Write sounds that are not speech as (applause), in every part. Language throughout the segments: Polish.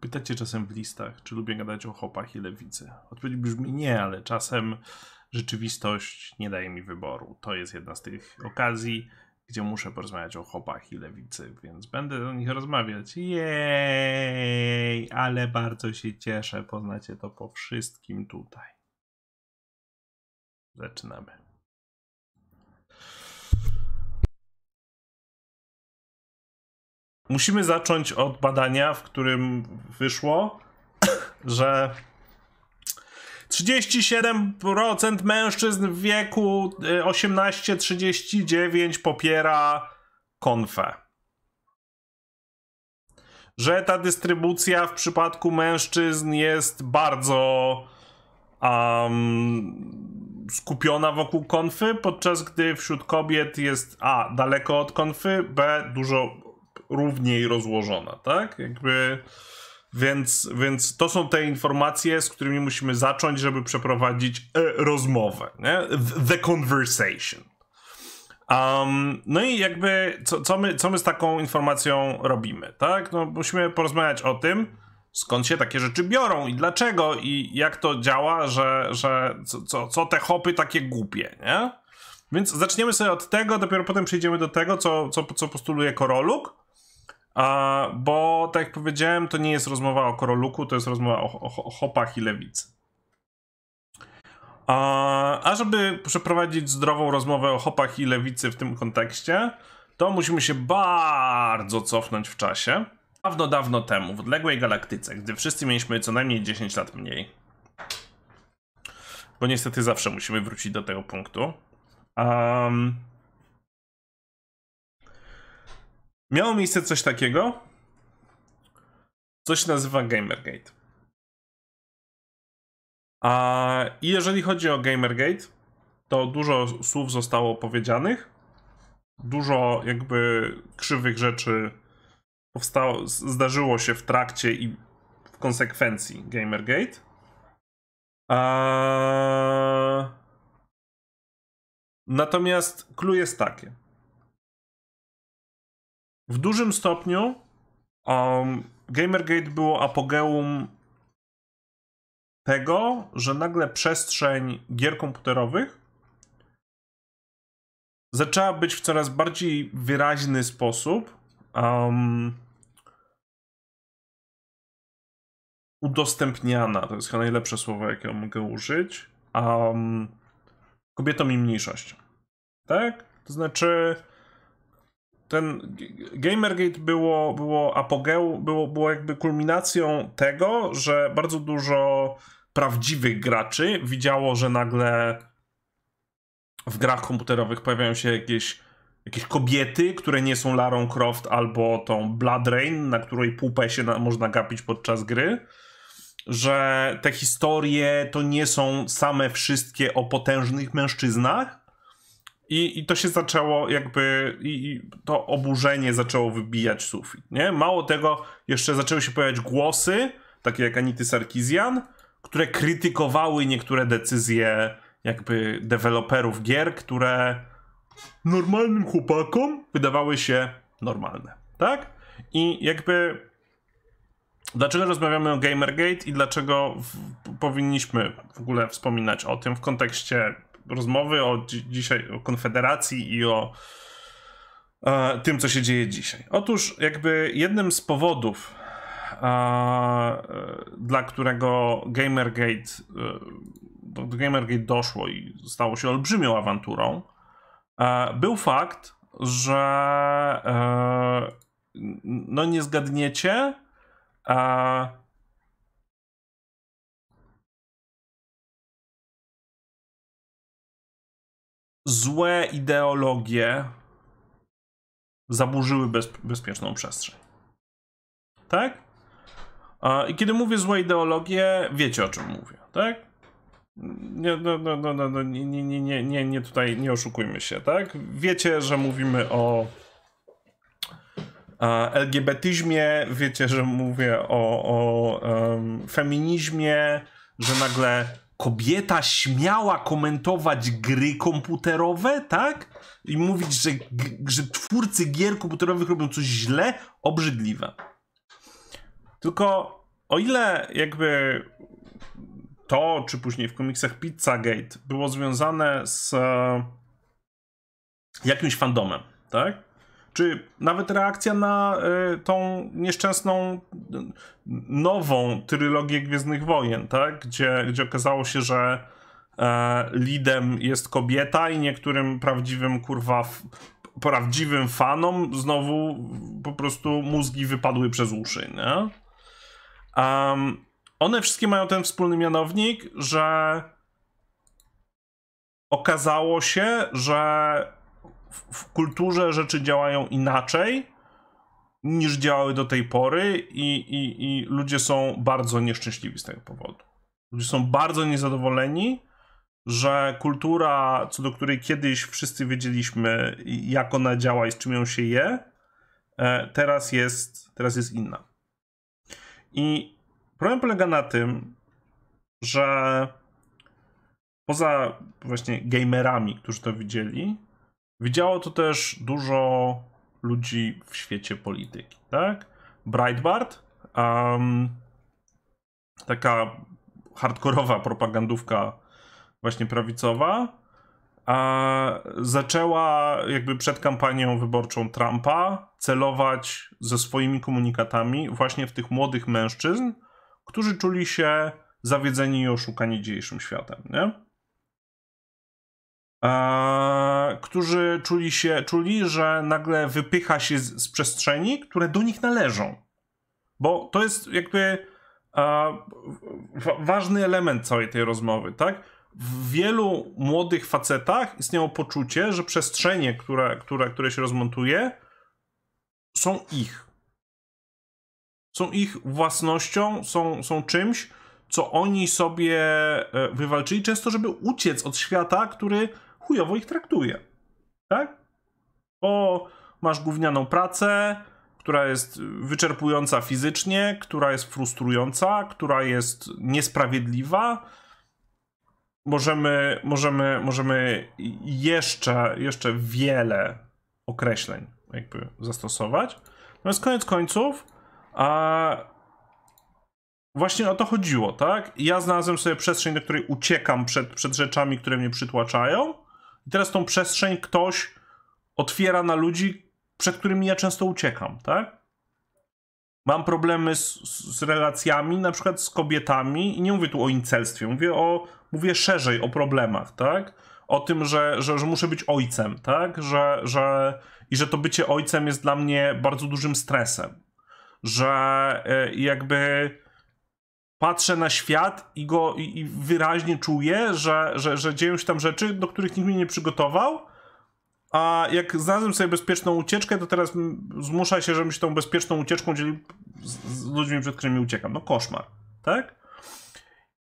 Pytacie czasem w listach, czy lubię gadać o hopach i lewicy. Odpowiedź brzmi nie, ale czasem rzeczywistość nie daje mi wyboru. To jest jedna z tych okazji, gdzie muszę porozmawiać o hopach i lewicy, więc będę o nich rozmawiać. Jej, ale bardzo się cieszę. Poznacie to po wszystkim tutaj. Zaczynamy. Musimy zacząć od badania, w którym wyszło, że 37% mężczyzn w wieku 18-39 popiera konfę. Że ta dystrybucja w przypadku mężczyzn jest bardzo um, skupiona wokół konfy, podczas gdy wśród kobiet jest A daleko od konfy, B dużo równiej rozłożona, tak? Jakby. Więc, więc to są te informacje, z którymi musimy zacząć, żeby przeprowadzić e, rozmowę, nie? The conversation. Um, no i jakby, co, co, my, co my z taką informacją robimy, tak? No, musimy porozmawiać o tym, skąd się takie rzeczy biorą i dlaczego i jak to działa, że, że co, co, co te hopy takie głupie, nie? Więc zaczniemy sobie od tego, dopiero potem przejdziemy do tego, co, co, co postuluje Koroluk. A, bo tak jak powiedziałem, to nie jest rozmowa o Koroluku, to jest rozmowa o, o, o hopach i lewicy. A, a żeby przeprowadzić zdrową rozmowę o hopach i lewicy w tym kontekście, to musimy się bardzo cofnąć w czasie. Dawno, dawno temu, w odległej galaktyce, gdy wszyscy mieliśmy co najmniej 10 lat mniej. Bo niestety zawsze musimy wrócić do tego punktu. Um, miało miejsce coś takiego, co się nazywa Gamergate. A jeżeli chodzi o Gamergate, to dużo słów zostało powiedzianych, dużo jakby krzywych rzeczy powstało, zdarzyło się w trakcie i w konsekwencji Gamergate. Natomiast clue jest takie. W dużym stopniu um, Gamergate było apogeum tego, że nagle przestrzeń gier komputerowych zaczęła być w coraz bardziej wyraźny sposób um, udostępniana. To jest chyba najlepsze słowo, jakie mogę użyć. Um, kobietom i mniejszościom. Tak? To znaczy ten Gamergate było, było apogeum, było, było jakby kulminacją tego, że bardzo dużo prawdziwych graczy widziało, że nagle w grach komputerowych pojawiają się jakieś, jakieś kobiety, które nie są Larą Croft albo tą Blood Rain, na której pupę się na, można gapić podczas gry. Że te historie to nie są same wszystkie o potężnych mężczyznach, i, I to się zaczęło jakby, i, i, to oburzenie zaczęło wybijać sufit, nie? Mało tego, jeszcze zaczęły się pojawiać głosy, takie jak Anity Sarkisian, które krytykowały niektóre decyzje jakby deweloperów gier, które normalnym chłopakom wydawały się normalne, tak? I jakby dlaczego rozmawiamy o Gamergate i dlaczego w, powinniśmy w ogóle wspominać o tym w kontekście rozmowy o dzisiaj, o Konfederacji i o e, tym, co się dzieje dzisiaj. Otóż, jakby jednym z powodów, e, dla którego Gamergate, e, do, Gamergate doszło i stało się olbrzymią awanturą, e, był fakt, że e, no nie zgadniecie, złe ideologie zaburzyły bez, bezpieczną przestrzeń. Tak? I kiedy mówię złe ideologie, wiecie o czym mówię, tak? Nie, no, no, no, no, no nie, nie, nie, nie, nie tutaj nie oszukujmy się, tak? Wiecie, że mówimy o LGBTizmie, wiecie, że mówię o, o um, feminizmie, że nagle kobieta śmiała komentować gry komputerowe, tak? I mówić, że, że twórcy gier komputerowych robią coś źle, obrzydliwe. Tylko o ile jakby to, czy później w komiksach Pizzagate było związane z e, jakimś fandomem, tak? Czy nawet reakcja na y, tą nieszczęsną nową trylogię Gwiezdnych Wojen, tak? Gdzie, gdzie okazało się, że e, lidem jest kobieta i niektórym prawdziwym, kurwa, prawdziwym fanom znowu po prostu mózgi wypadły przez uszy, nie? Um, one wszystkie mają ten wspólny mianownik, że okazało się, że w, kulturze rzeczy działają inaczej niż działały do tej pory i, i, i ludzie są bardzo nieszczęśliwi z tego powodu. Ludzie są bardzo niezadowoleni, że kultura, co do której kiedyś wszyscy wiedzieliśmy, jak ona działa i z czym ją się je, e, teraz jest, teraz jest inna. I problem polega na tym, że poza właśnie gamerami, którzy to widzieli, widziało to też dużo ludzi w świecie polityki, tak? Breitbart, um, taka hardkorowa propagandówka właśnie prawicowa, a zaczęła jakby przed kampanią wyborczą Trumpa celować ze swoimi komunikatami właśnie w tych młodych mężczyzn, którzy czuli się zawiedzeni i oszukani dzisiejszym światem, nie? E, którzy czuli się, czuli, że nagle wypycha się z, z przestrzeni, które do nich należą. Bo to jest jakby e, ważny element całej tej rozmowy, tak? W wielu młodych facetach istniało poczucie, że przestrzenie, które, które, które się rozmontuje, są ich. Są ich własnością, są, są czymś, co oni sobie e, wywalczyli, często, żeby uciec od świata, który chujowo ich traktuje. Tak? Bo masz gównianą pracę, która jest wyczerpująca fizycznie, która jest frustrująca, która jest niesprawiedliwa. Możemy, możemy, możemy jeszcze, jeszcze wiele określeń jakby zastosować. Natomiast koniec końców a właśnie o to chodziło, tak? Ja znalazłem sobie przestrzeń, do której uciekam przed, przed rzeczami, które mnie przytłaczają i teraz tą przestrzeń ktoś otwiera na ludzi, przed którymi ja często uciekam, tak? Mam problemy z, z relacjami, na przykład z kobietami, i nie mówię tu o incelstwie, mówię o, mówię szerzej o problemach, tak? O tym, że, że, że muszę być ojcem, tak? Że, że, I że to bycie ojcem jest dla mnie bardzo dużym stresem. Że e, jakby patrzę na świat i go i, i wyraźnie czuję, że, że, że dzieją się tam rzeczy, do których nikt mnie nie przygotował. A jak znalazłem sobie bezpieczną ucieczkę, to teraz zmusza się, żebym się tą bezpieczną ucieczką dzielił z, z ludźmi, przed którymi uciekam. No koszmar, tak?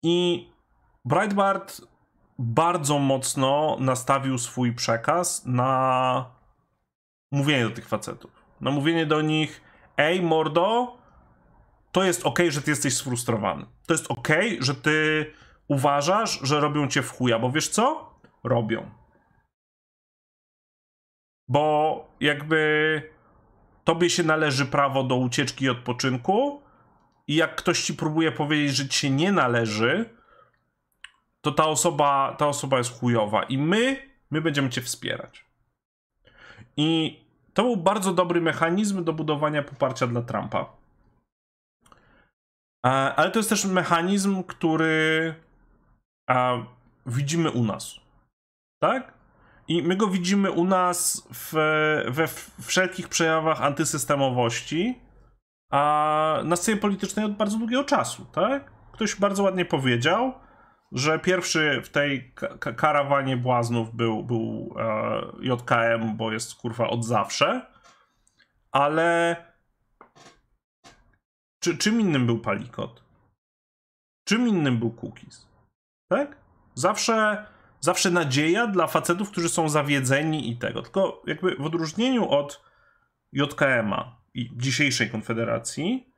I Breitbart bardzo mocno nastawił swój przekaz na mówienie do tych facetów. Na mówienie do nich, ej mordo, to jest ok, że ty jesteś sfrustrowany. To jest ok, że ty uważasz, że robią cię w chuja, bo wiesz co? Robią. Bo jakby tobie się należy prawo do ucieczki i odpoczynku i jak ktoś ci próbuje powiedzieć, że ci się nie należy, to ta osoba, ta osoba jest chujowa i my, my będziemy cię wspierać. I to był bardzo dobry mechanizm do budowania poparcia dla Trumpa. Ale to jest też mechanizm, który widzimy u nas. Tak? I my go widzimy u nas w, we wszelkich przejawach antysystemowości, a na scenie politycznej od bardzo długiego czasu, tak? Ktoś bardzo ładnie powiedział, że pierwszy w tej karawanie błaznów był, był e, JKM, bo jest kurwa od zawsze, ale czy, czym innym był Palikot? Czym innym był Cookies? Tak? Zawsze, zawsze nadzieja dla facetów, którzy są zawiedzeni i tego. Tylko jakby w odróżnieniu od JKM-a i dzisiejszej Konfederacji,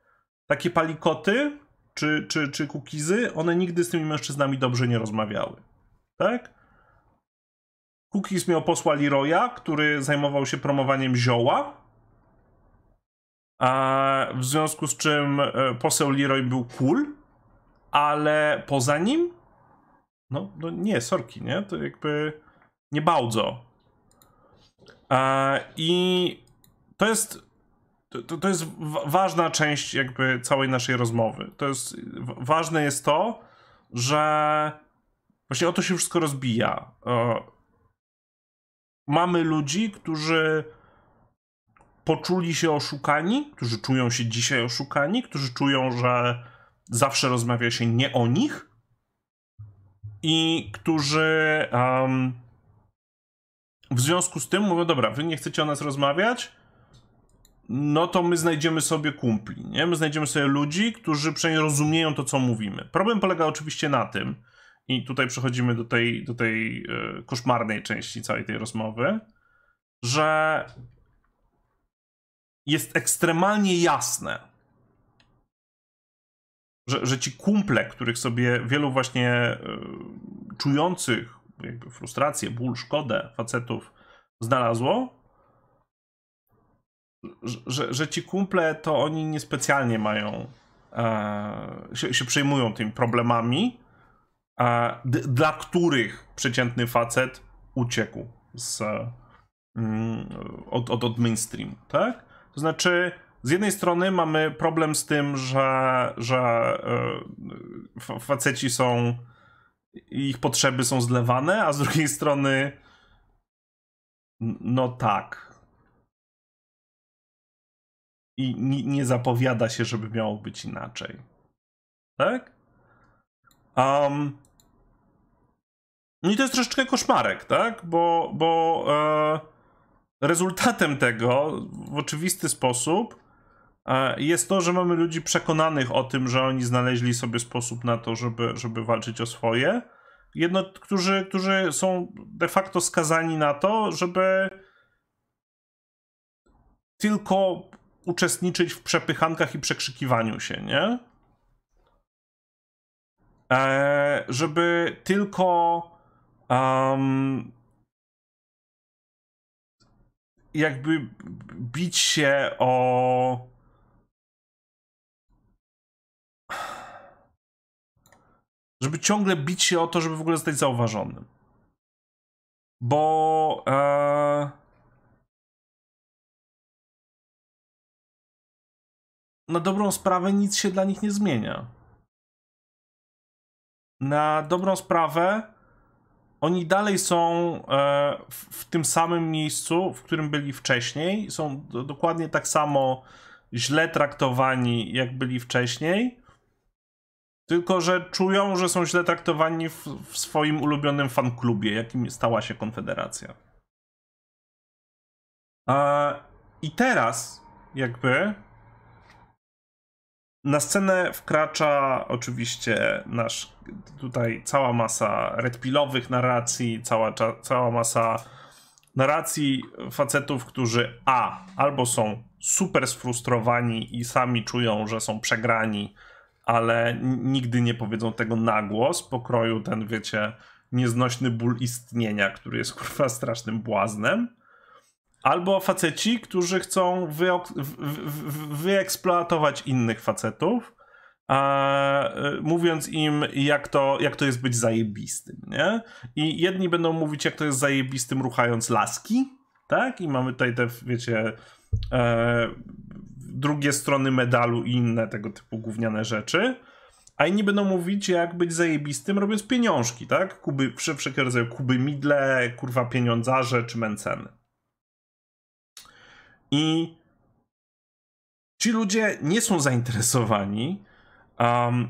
takie palikoty czy, czy, czy kukizy, one nigdy z tymi mężczyznami dobrze nie rozmawiały. Tak? Cookies miał posła Leroya, który zajmował się promowaniem zioła, w związku z czym e, poseł Leroy był cool, ale poza nim no, no nie, sorki, nie? To jakby nie bardzo. I to jest to, to jest ważna część jakby całej naszej rozmowy. To jest ważne jest to, że właśnie o to się wszystko rozbija. Mamy ludzi, którzy poczuli się oszukani, którzy czują się dzisiaj oszukani, którzy czują, że zawsze rozmawia się nie o nich i którzy um, w związku z tym mówią, dobra, wy nie chcecie o nas rozmawiać, no to my znajdziemy sobie kumpli, nie? My znajdziemy sobie ludzi, którzy przynajmniej rozumieją to, co mówimy. Problem polega oczywiście na tym, i tutaj przechodzimy do tej, do tej e, koszmarnej części całej tej rozmowy, że jest ekstremalnie jasne, że, że ci kumple, których sobie wielu właśnie y, czujących jakby frustrację, ból, szkodę facetów znalazło, że, że ci kumple to oni niespecjalnie mają, e, się, się przejmują tymi problemami, e, dla których przeciętny facet uciekł z, mm, od, od, od mainstreamu, tak? To znaczy, z jednej strony mamy problem z tym, że, że e, faceci są, ich potrzeby są zlewane, a z drugiej strony, no tak. I nie, nie zapowiada się, żeby miało być inaczej. Tak? Um, no i to jest troszeczkę koszmarek, tak? Bo, bo e, rezultatem tego w oczywisty sposób jest to, że mamy ludzi przekonanych o tym, że oni znaleźli sobie sposób na to, żeby, żeby walczyć o swoje. Jedno, którzy, którzy są de facto skazani na to, żeby tylko uczestniczyć w przepychankach i przekrzykiwaniu się, nie? E, żeby tylko um, jakby bić się o żeby ciągle bić się o to, żeby w ogóle zostać zauważonym. Bo e... na dobrą sprawę nic się dla nich nie zmienia. Na dobrą sprawę oni dalej są e, w, tym samym miejscu, w którym byli wcześniej. Są do, dokładnie tak samo źle traktowani, jak byli wcześniej. Tylko, że czują, że są źle traktowani w, w swoim ulubionym fanklubie, jakim stała się Konfederacja. A, I teraz, jakby, na scenę wkracza oczywiście nasz tutaj cała masa redpilowych narracji, cała, cała masa narracji facetów, którzy a albo są super sfrustrowani i sami czują, że są przegrani, ale nigdy nie powiedzą tego na głos, pokroju ten, wiecie, nieznośny ból istnienia, który jest kurwa strasznym błaznem. Albo faceci, którzy chcą wyeksploatować innych facetów, a, y, mówiąc im, jak to, jak to jest być zajebistym, nie? I jedni będą mówić, jak to jest zajebistym, ruchając laski, tak? I mamy tutaj te, wiecie, e, drugie strony medalu i inne tego typu gówniane rzeczy. A inni będą mówić, jak być zajebistym, robiąc pieniążki, tak? Kuby, wszelkiego rodzaju kuby midle, kurwa pieniądzarze czy menceny. I ci ludzie nie są zainteresowani um,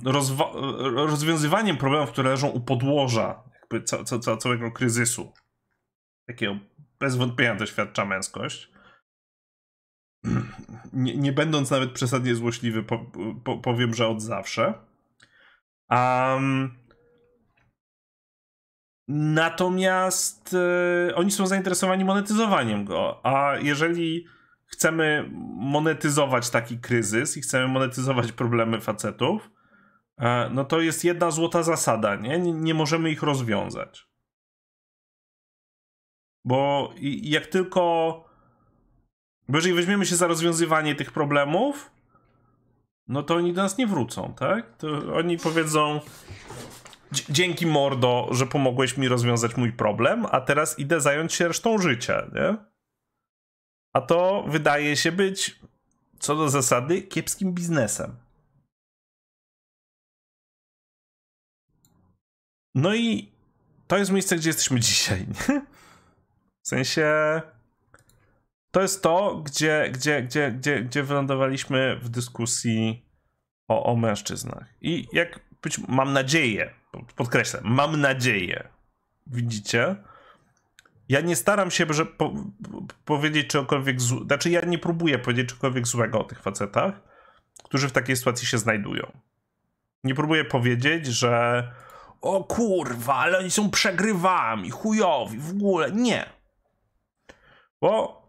rozwiązywaniem problemów, które leżą u podłoża jakby ca ca całego kryzysu. Takiego bez wątpienia doświadcza męskość nie, nie będąc nawet przesadnie złośliwy, po, po, powiem, że od zawsze. Um, natomiast e, oni są zainteresowani monetyzowaniem go, a jeżeli chcemy monetyzować taki kryzys i chcemy monetyzować problemy facetów, e, no to jest jedna złota zasada, nie? Nie, możemy ich rozwiązać. Bo jak tylko Bo jeżeli weźmiemy się za rozwiązywanie tych problemów, no to oni do nas nie wrócą, tak? To oni powiedzą dzięki mordo, że pomogłeś mi rozwiązać mój problem, a teraz idę zająć się resztą życia, nie? A to wydaje się być, co do zasady, kiepskim biznesem. No i to jest miejsce, gdzie jesteśmy dzisiaj. (laughs) W sensie to jest to, gdzie, gdzie, gdzie, gdzie, gdzie wylądowaliśmy w dyskusji o, o mężczyznach. I jak być, mam nadzieję, podkreślę, mam nadzieję, widzicie, ja nie staram się, że po, powiedzieć czegokolwiek złego, znaczy ja nie próbuję powiedzieć czegokolwiek złego o tych facetach, którzy w takiej sytuacji się znajdują. Nie próbuję powiedzieć, że o kurwa, ale oni są przegrywami, chujowi, w ogóle. Nie. Bo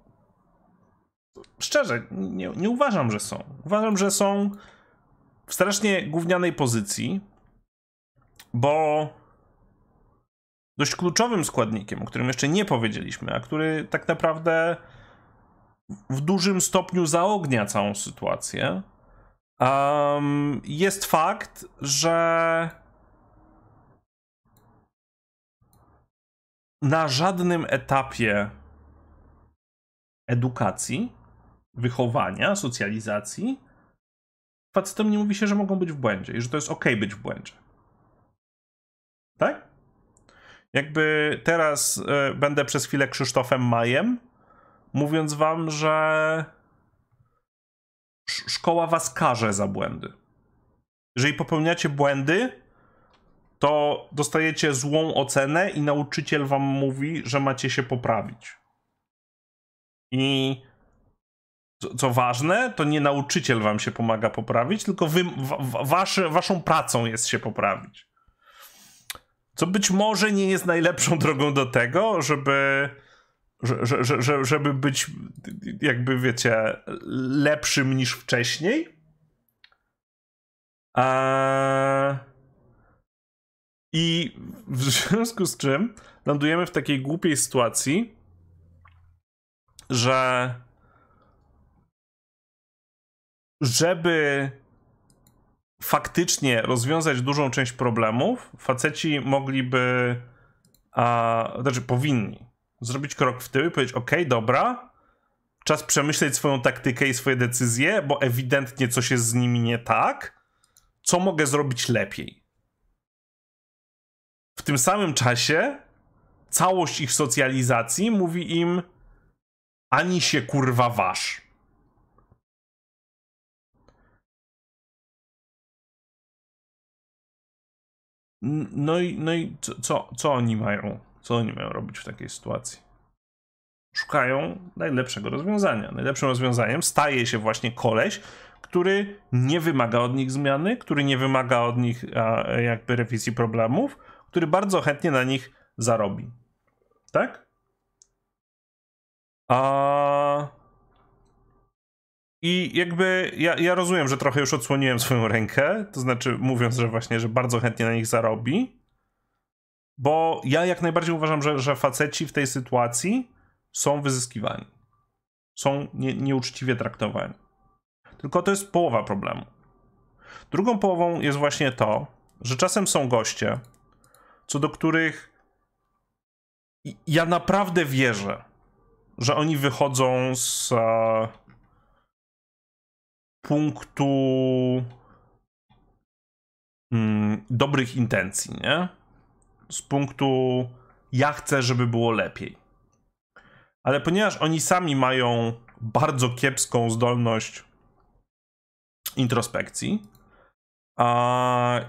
szczerze, nie, nie uważam, że są. Uważam, że są w strasznie gównianej pozycji, bo dość kluczowym składnikiem, o którym jeszcze nie powiedzieliśmy, a który tak naprawdę w dużym stopniu zaognia całą sytuację, um, jest fakt, że na żadnym etapie edukacji, wychowania, socjalizacji facetom nie mówi się, że mogą być w błędzie i że to jest ok być w błędzie. Tak? Jakby teraz y, będę przez chwilę Krzysztofem Majem, mówiąc wam, że szkoła was karze za błędy. Jeżeli popełniacie błędy, to dostajecie złą ocenę i nauczyciel wam mówi, że macie się poprawić. I co, ważne, to nie nauczyciel wam się pomaga poprawić, tylko wy, waszą pracą jest się poprawić. Co być może nie jest najlepszą (laughs) drogą do tego, żeby, że, że, że, żeby być, jakby wiecie, lepszym niż wcześniej. I w (laughs) związku z czym lądujemy w takiej głupiej sytuacji, że żeby faktycznie rozwiązać dużą część problemów, faceci mogliby, a, znaczy powinni zrobić krok w tył i powiedzieć: OK, dobra, czas przemyśleć swoją taktykę i swoje decyzje, bo ewidentnie coś jest z nimi nie tak. Co mogę zrobić lepiej? W tym samym czasie całość ich socjalizacji mówi im ani się kurwa wasz. No i, no i co, co, co oni mają? Co oni mają robić w takiej sytuacji? Szukają najlepszego rozwiązania. Najlepszym rozwiązaniem staje się właśnie koleś, który nie wymaga od nich zmiany, który nie wymaga od nich a, jakby rewizji problemów, który bardzo chętnie na nich zarobi. Tak? A... I jakby ja, ja rozumiem, że trochę już odsłoniłem swoją rękę, to znaczy mówiąc, że właśnie, że bardzo chętnie na nich zarobi, bo ja jak najbardziej uważam, że, że faceci w tej sytuacji są wyzyskiwani. Są nie, nieuczciwie traktowani. Tylko to jest połowa problemu. Drugą połową jest właśnie to, że czasem są goście, co do których ja naprawdę wierzę, że oni wychodzą z e, punktu mm, dobrych intencji, nie? Z punktu ja chcę, żeby było lepiej. Ale ponieważ oni sami mają bardzo kiepską zdolność introspekcji,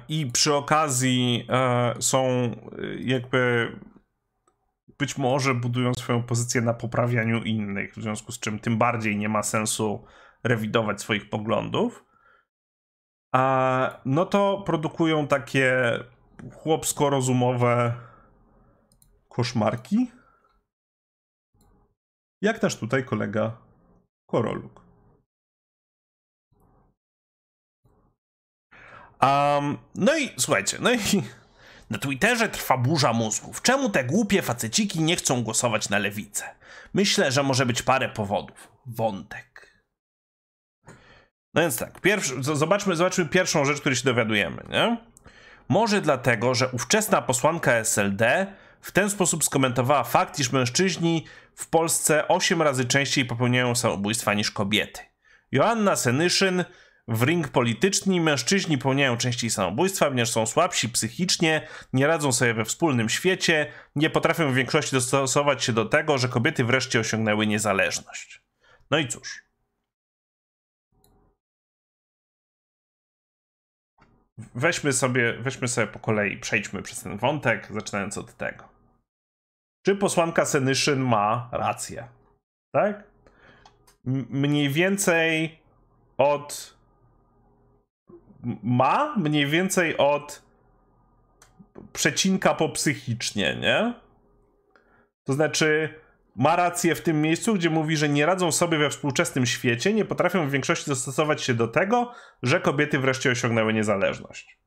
i przy okazji e, są e, jakby być może budują swoją pozycję na poprawianiu innych, w związku z czym tym bardziej nie ma sensu rewidować swoich poglądów. A no to produkują takie chłopsko-rozumowe koszmarki. Jak też tutaj kolega Koroluk. Um, no i słuchajcie, no i (laughs) na Twitterze trwa burza mózgów. Czemu te głupie faceciki nie chcą głosować na lewicę? Myślę, że może być parę powodów. wątek. No więc tak, pierwszy, zobaczmy, zobaczmy pierwszą rzecz, której się dowiadujemy, nie? Może dlatego, że ówczesna posłanka SLD w ten sposób skomentowała fakt, iż mężczyźni w Polsce 8 razy częściej popełniają samobójstwa niż kobiety. Joanna Senyszyn w ring polityczny mężczyźni popełniają częściej samobójstwa, ponieważ są słabsi psychicznie, nie radzą sobie we wspólnym świecie, nie potrafią w większości dostosować się do tego, że kobiety wreszcie osiągnęły niezależność. No i cóż. Weźmy sobie, weźmy sobie po kolei, przejdźmy przez ten wątek, zaczynając od tego. Czy posłanka Senyszyn ma rację? Tak? M mniej więcej od ma mniej więcej od przecinka po psychicznie, nie? To znaczy, ma rację w tym miejscu, gdzie mówi, że nie radzą sobie we współczesnym świecie, nie potrafią w większości dostosować się do tego, że kobiety wreszcie osiągnęły niezależność.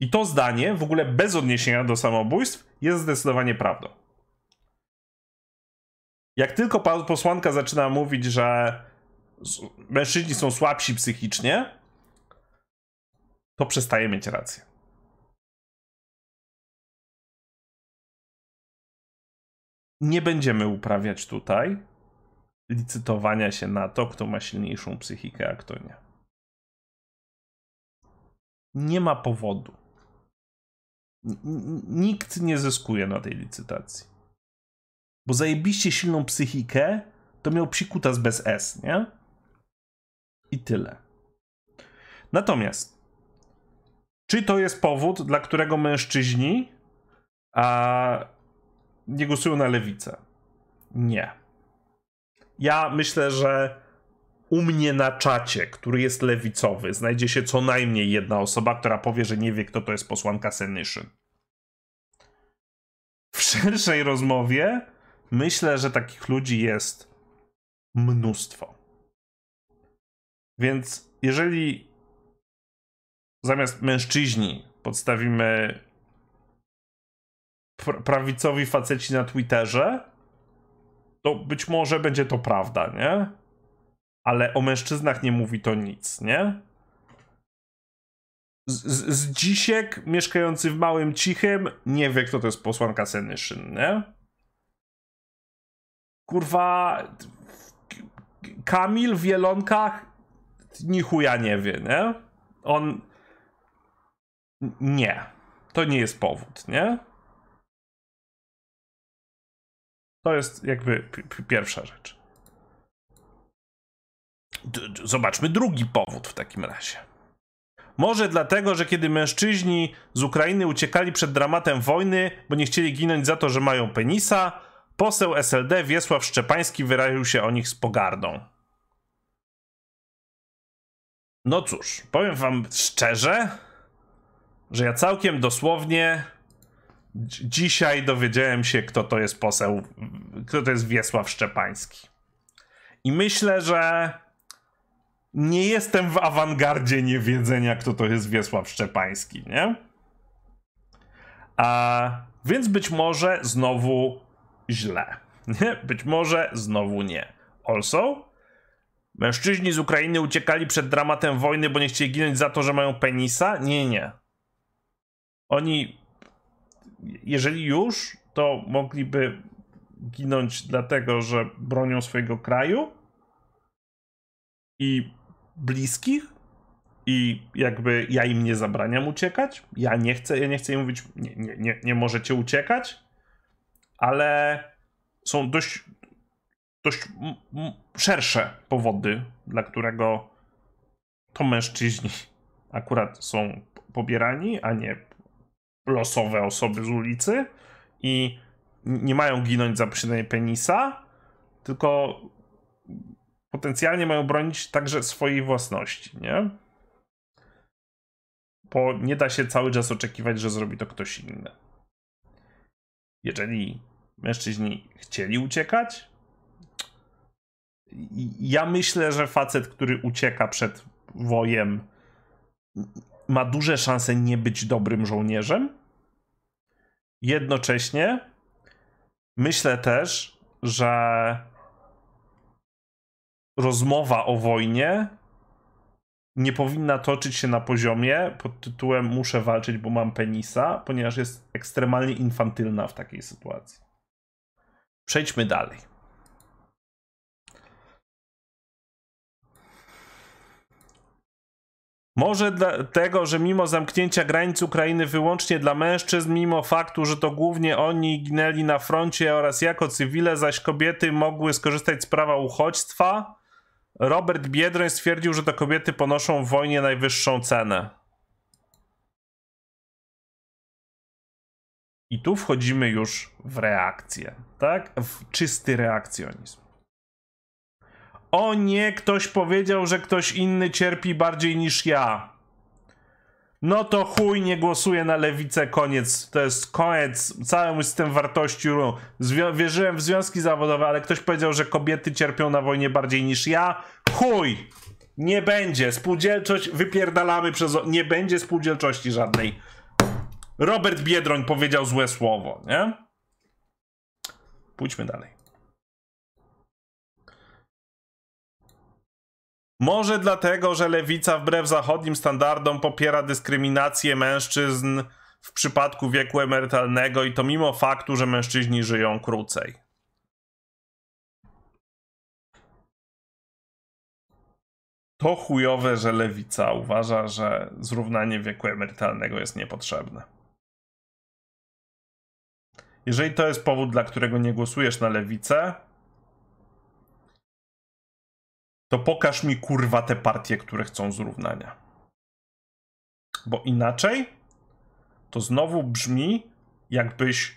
I to zdanie, w ogóle bez odniesienia do samobójstw, jest zdecydowanie prawdą. Jak tylko posłanka zaczyna mówić, że mężczyźni są słabsi psychicznie, to przestaje mieć rację. Nie będziemy uprawiać tutaj licytowania się na to, kto ma silniejszą psychikę, a kto nie. Nie ma powodu. Nikt nie zyskuje na tej licytacji. Bo zajebiście silną psychikę to miał psikutas bez S, nie? I tyle. Natomiast czy to jest powód, dla którego mężczyźni a, nie głosują na lewicę? Nie. Ja myślę, że u mnie na czacie, który jest lewicowy, znajdzie się co najmniej jedna osoba, która powie, że nie wie, kto to jest posłanka Senyszyn. W szerszej rozmowie myślę, że takich ludzi jest mnóstwo. Więc jeżeli zamiast mężczyźni podstawimy prawicowi faceci na Twitterze, to być może będzie to prawda, nie? Ale o mężczyznach nie mówi to nic, nie? Z, z, dzisiek mieszkający w Małym Cichym nie wie, kto to jest posłanka Senyszyn, nie? Kurwa... Kamil w Jelonkach ni chuja nie wie, nie? On nie. To nie jest powód, nie? To jest jakby pierwsza rzecz. Zobaczmy drugi powód w takim razie. Może dlatego, że kiedy mężczyźni z Ukrainy uciekali przed dramatem wojny, bo nie chcieli ginąć za to, że mają penisa, poseł SLD Wiesław Szczepański wyraził się o nich z pogardą. No cóż, powiem wam szczerze, że ja całkiem dosłownie dzisiaj dowiedziałem się, kto to jest poseł, kto to jest Wiesław Szczepański. I myślę, że nie jestem w awangardzie niewiedzenia, kto to jest Wiesław Szczepański, nie? A więc być może znowu źle. Nie? Być może znowu nie. Also, mężczyźni z Ukrainy uciekali przed dramatem wojny, bo nie chcieli ginąć za to, że mają penisa? Nie, nie. Oni, jeżeli już, to mogliby ginąć dlatego, że bronią swojego kraju i bliskich i jakby ja im nie zabraniam uciekać. Ja nie chcę, ja nie chcę im mówić, nie, nie, nie, nie możecie uciekać, ale są dość, dość szersze powody, dla którego to mężczyźni (laughs) akurat są pobierani, a nie losowe osoby z ulicy i nie mają ginąć za posiadanie penisa, tylko potencjalnie mają bronić także swojej własności, nie? Bo nie da się cały czas oczekiwać, że zrobi to ktoś inny. Jeżeli mężczyźni chcieli uciekać, ja myślę, że facet, który ucieka przed wojem, ma duże szanse nie być dobrym żołnierzem. Jednocześnie myślę też, że rozmowa o wojnie nie powinna toczyć się na poziomie pod tytułem muszę walczyć, bo mam penisa, ponieważ jest ekstremalnie infantylna w takiej sytuacji. Przejdźmy dalej. Może dlatego, że mimo zamknięcia granic Ukrainy wyłącznie dla mężczyzn, mimo faktu, że to głównie oni ginęli na froncie oraz jako cywile, zaś kobiety mogły skorzystać z prawa uchodźstwa, Robert Biedroń stwierdził, że to kobiety ponoszą w wojnie najwyższą cenę. I tu wchodzimy już w reakcję, tak? W czysty reakcjonizm. O nie, ktoś powiedział, że ktoś inny cierpi bardziej niż ja. No to chuj, nie głosuję na lewicę, koniec. To jest koniec. Cały mój system wartości. Wierzyłem w związki zawodowe, ale ktoś powiedział, że kobiety cierpią na wojnie bardziej niż ja. Chuj! Nie będzie. Spółdzielczość wypierdalamy przez. Nie będzie spółdzielczości żadnej. Robert Biedroń powiedział złe słowo, nie? Pójdźmy dalej. Może dlatego, że lewica wbrew zachodnim standardom popiera dyskryminację mężczyzn w przypadku wieku emerytalnego i to mimo faktu, że mężczyźni żyją krócej. To chujowe, że lewica uważa, że zrównanie wieku emerytalnego jest niepotrzebne. Jeżeli to jest powód, dla którego nie głosujesz na lewicę, to pokaż mi kurwa te partie, które chcą zrównania. Bo inaczej to znowu brzmi, jakbyś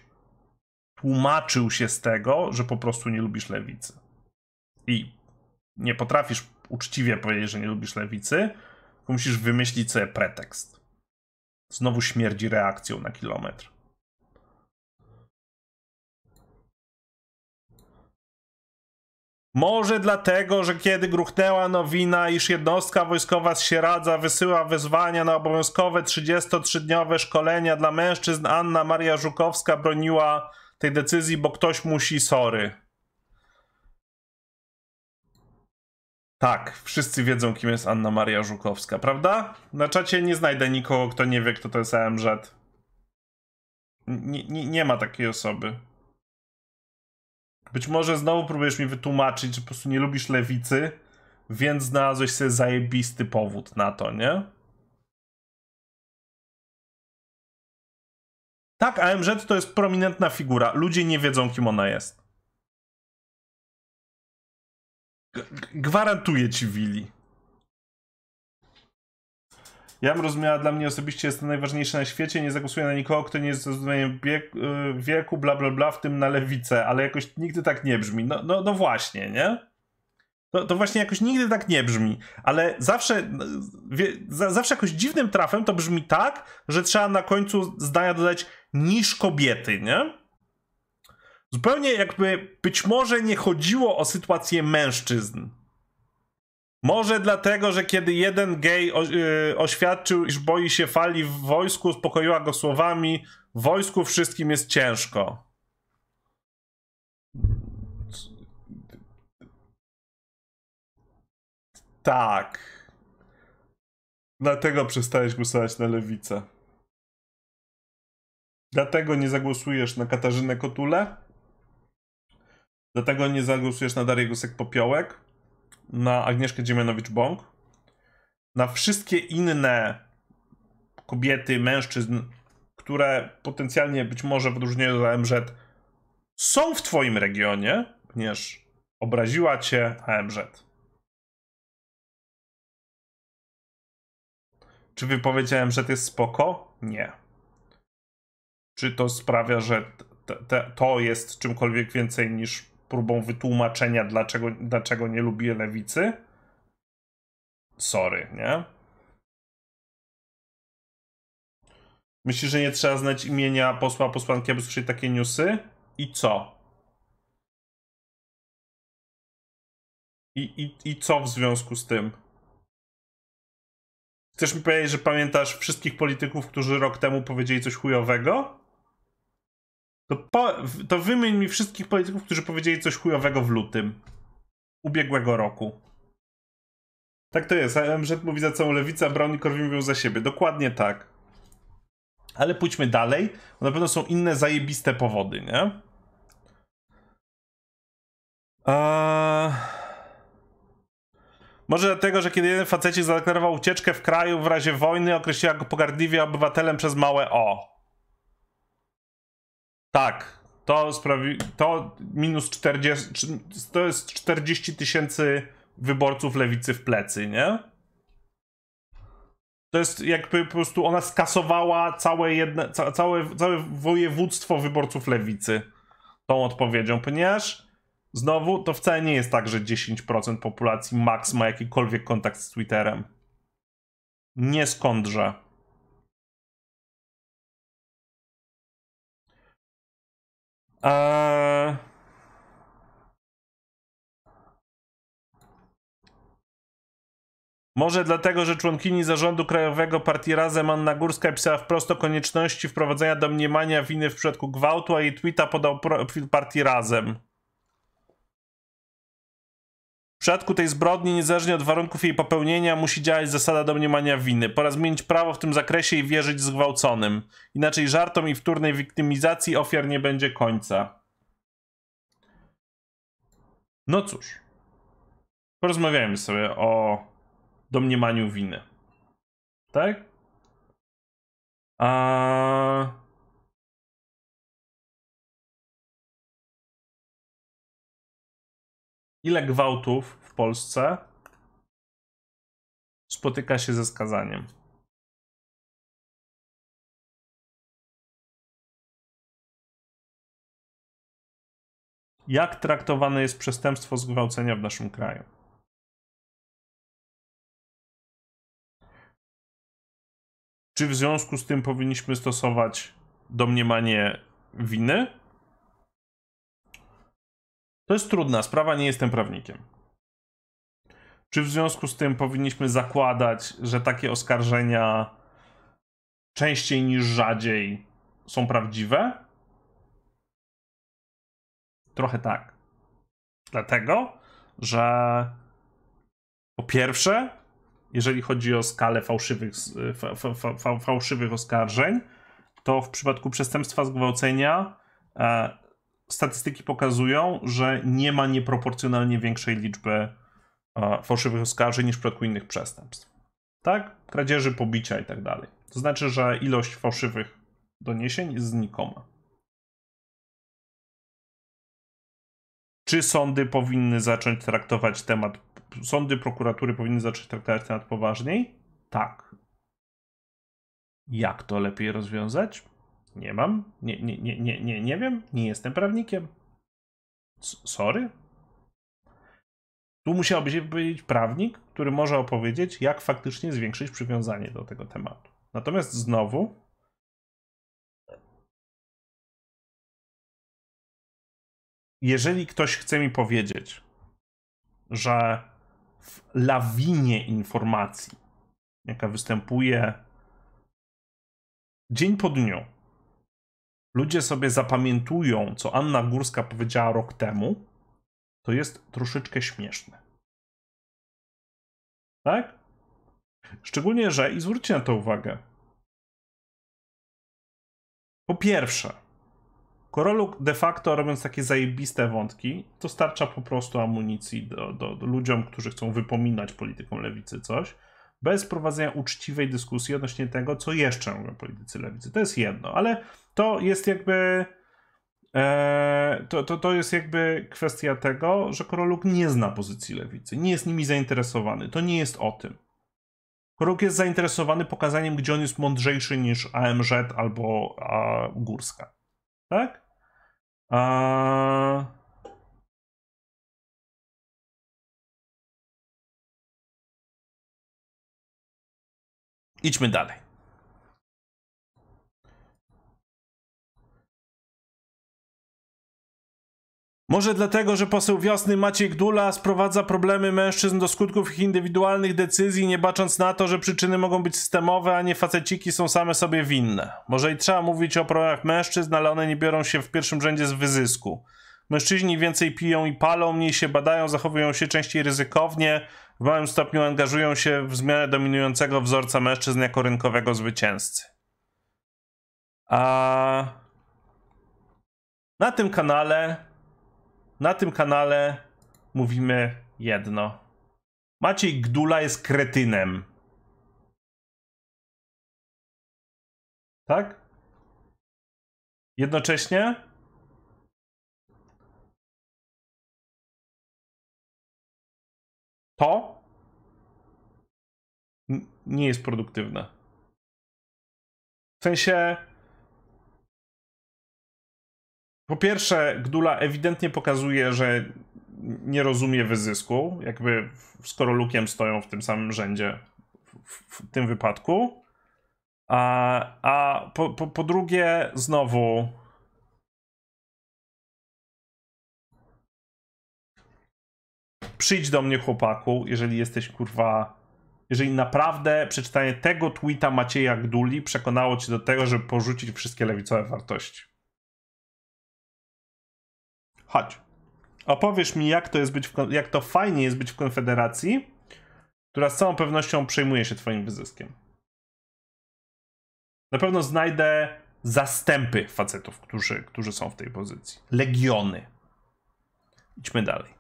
tłumaczył się z tego, że po prostu nie lubisz lewicy. I nie potrafisz uczciwie powiedzieć, że nie lubisz lewicy, musisz wymyślić sobie pretekst. Znowu śmierdzi reakcją na kilometr. Może dlatego, że kiedy gruchnęła nowina, iż jednostka wojskowa z Sieradza wysyła wezwania na obowiązkowe 33-dniowe szkolenia dla mężczyzn, Anna Maria Żukowska broniła tej decyzji, bo ktoś musi, sorry. Tak, wszyscy wiedzą, kim jest Anna Maria Żukowska, prawda? Na czacie nie znajdę nikogo, kto nie wie, kto to jest AMZ. Nie, nie, nie ma takiej osoby. Być może znowu próbujesz mi wytłumaczyć, że po prostu nie lubisz lewicy, więc znalazłeś sobie zajebisty powód na to, nie? Tak, AMZ to jest prominentna figura. Ludzie nie wiedzą, kim ona jest. G gwarantuję ci, Willi. Ja bym rozumiała, dla mnie osobiście jest to najważniejsze na świecie. Nie zagłosuję na nikogo, kto nie jest zrozumieniem y, wieku, bla bla bla, w tym na lewicę, ale jakoś nigdy tak nie brzmi. No, no, no właśnie, nie? To, to właśnie jakoś nigdy tak nie brzmi, ale zawsze, wie, za, zawsze jakoś dziwnym trafem to brzmi tak, że trzeba na końcu zdania dodać niż kobiety, nie? Zupełnie jakby być może nie chodziło o sytuację mężczyzn może dlatego, że kiedy jeden gej yy, oświadczył, iż boi się fali w wojsku, uspokoiła go słowami: W wojsku wszystkim jest ciężko. Tak. Dlatego przestałeś głosować na lewicę. Dlatego nie zagłosujesz na Katarzynę Kotulę. Dlatego nie zagłosujesz na Darię Gusek-Popiołek na Agnieszkę Dziemianowicz-Bąk, na wszystkie inne kobiety, mężczyzn, które potencjalnie być może w odróżnieniu od AMZ są w twoim regionie, ponieważ obraziła cię AMZ. Czy wypowiedź AMZ jest spoko? Nie. Czy to sprawia, że to jest czymkolwiek więcej niż próbą wytłumaczenia, dlaczego, dlaczego nie lubię lewicy. Sorry, nie? Myślisz, że nie trzeba znać imienia posła, posłanki, aby słyszeć takie newsy? I co? I, i, I co w związku z tym? Chcesz mi powiedzieć, że pamiętasz wszystkich polityków, którzy rok temu powiedzieli coś chujowego? To, po, to wymień mi wszystkich polityków, którzy powiedzieli coś chujowego w lutym ubiegłego roku. Tak to jest. AMZ mówi za całą lewicę, a Brown i Korwin mówią za siebie. Dokładnie tak. Ale pójdźmy dalej. Na pewno są inne zajebiste powody, nie? Eee... Może dlatego, że kiedy jeden facecik zadeklarował ucieczkę w kraju w razie wojny, określiła go pogardliwie obywatelem przez małe o. Tak, to sprawi... to minus 40... to jest 40 tysięcy wyborców lewicy w plecy, nie? To jest jakby po prostu ona skasowała całe, jedne, ca, całe, całe województwo wyborców lewicy tą odpowiedzią, ponieważ znowu to wcale nie jest tak, że 10% populacji max ma jakikolwiek kontakt z Twitterem. Nie skądże. Eee... Może dlatego, że członkini zarządu krajowego partii Razem Anna Górska pisała wprost o konieczności wprowadzenia domniemania winy w przypadku gwałtu, a jej tweeta podał partii Razem. Przypadku tej zbrodni, niezależnie od warunków jej popełnienia, musi działać zasada domniemania winy. Pora zmienić prawo w tym zakresie i wierzyć zgwałconym. Inaczej żartom i wtórnej wiktymizacji ofiar nie będzie końca. No cóż. Porozmawiajmy sobie o domniemaniu winy. Tak? A... Ile gwałtów w Polsce spotyka się ze skazaniem? Jak traktowane jest przestępstwo zgwałcenia w naszym kraju? Czy w związku z tym powinniśmy stosować domniemanie winy? To jest trudna sprawa, nie jestem prawnikiem. Czy w związku z tym powinniśmy zakładać, że takie oskarżenia częściej niż rzadziej są prawdziwe? Trochę tak. Dlatego, że po pierwsze, jeżeli chodzi o skalę fałszywych, fałszywych oskarżeń, to w przypadku przestępstwa zgwałcenia e, statystyki pokazują, że nie ma nieproporcjonalnie większej liczby e, fałszywych oskarżeń niż w przypadku innych przestępstw. Tak? Kradzieży, pobicia i tak dalej. To znaczy, że ilość fałszywych doniesień jest znikoma. Czy sądy powinny zacząć traktować temat sądy, prokuratury powinny zacząć traktować temat poważniej? Tak. Jak to lepiej rozwiązać? Nie mam. Nie, nie, nie, nie, nie, nie wiem. Nie jestem prawnikiem. S sorry. Tu musiałby powiedzieć prawnik, który może opowiedzieć, jak faktycznie zwiększyć przywiązanie do tego tematu. Natomiast znowu, jeżeli ktoś chce mi powiedzieć, że w lawinie informacji, jaka występuje dzień po dniu, ludzie sobie zapamiętują, co Anna Górska powiedziała rok temu, to jest troszeczkę śmieszne. Tak? Szczególnie, że, i zwróćcie na to uwagę. Po pierwsze, Koroluk de facto robiąc takie zajebiste wątki, dostarcza po prostu amunicji do, do, do ludziom, którzy chcą wypominać polityką lewicy coś, bez prowadzenia uczciwej dyskusji odnośnie tego, co jeszcze mówią politycy lewicy. To jest jedno, ale to jest jakby. E, to, to, to jest jakby kwestia tego, że Koroluk nie zna pozycji lewicy, nie jest nimi zainteresowany. To nie jest o tym. Koroluk jest zainteresowany pokazaniem, gdzie on jest mądrzejszy niż AMZ albo a, Górska. Tak? A... Idźmy dalej. Może dlatego, że poseł wiosny Maciek Dula sprowadza problemy mężczyzn do skutków ich indywidualnych decyzji, nie bacząc na to, że przyczyny mogą być systemowe, a nie faceciki są same sobie winne. Może i trzeba mówić o problemach mężczyzn, ale one nie biorą się w pierwszym rzędzie z wyzysku. Mężczyźni więcej piją i palą, mniej się badają, zachowują się częściej ryzykownie, w małym stopniu angażują się w zmianę dominującego wzorca mężczyzn jako rynkowego zwycięzcy. A na tym kanale, na tym kanale mówimy jedno. Maciej Gdula jest kretynem. Tak? Jednocześnie to nie jest produktywne. W sensie. Po pierwsze, Gdula ewidentnie pokazuje, że nie rozumie wyzysku, jakby skoro Lukiem stoją w tym samym rzędzie w, w tym wypadku. A, a po, po, po drugie, znowu. Przyjdź do mnie, chłopaku, jeżeli jesteś kurwa. Jeżeli naprawdę przeczytanie tego tweeta Macieja Gduli przekonało cię do tego, żeby porzucić wszystkie lewicowe wartości. Chodź. Opowiesz mi, jak to, jest być w, jak to fajnie jest być w Konfederacji, która z całą pewnością przejmuje się Twoim wyzyskiem. Na pewno znajdę zastępy facetów, którzy, którzy są w tej pozycji. Legiony. Idźmy dalej.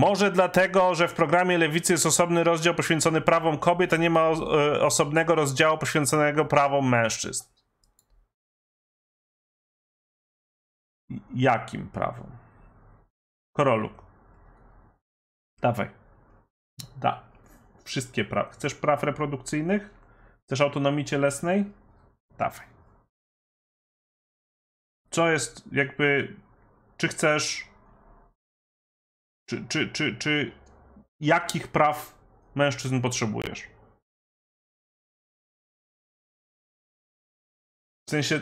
Może dlatego, że w programie Lewicy jest osobny rozdział poświęcony prawom kobiet, a nie ma e, osobnego rozdziału poświęconego prawom mężczyzn. Jakim prawom? Koroluk. Dawaj. Da. Wszystkie prawa. Chcesz praw reprodukcyjnych? Chcesz autonomii cielesnej? Dawaj. Co jest jakby. Czy chcesz. Czy, czy, czy, czy jakich praw mężczyzn potrzebujesz? W sensie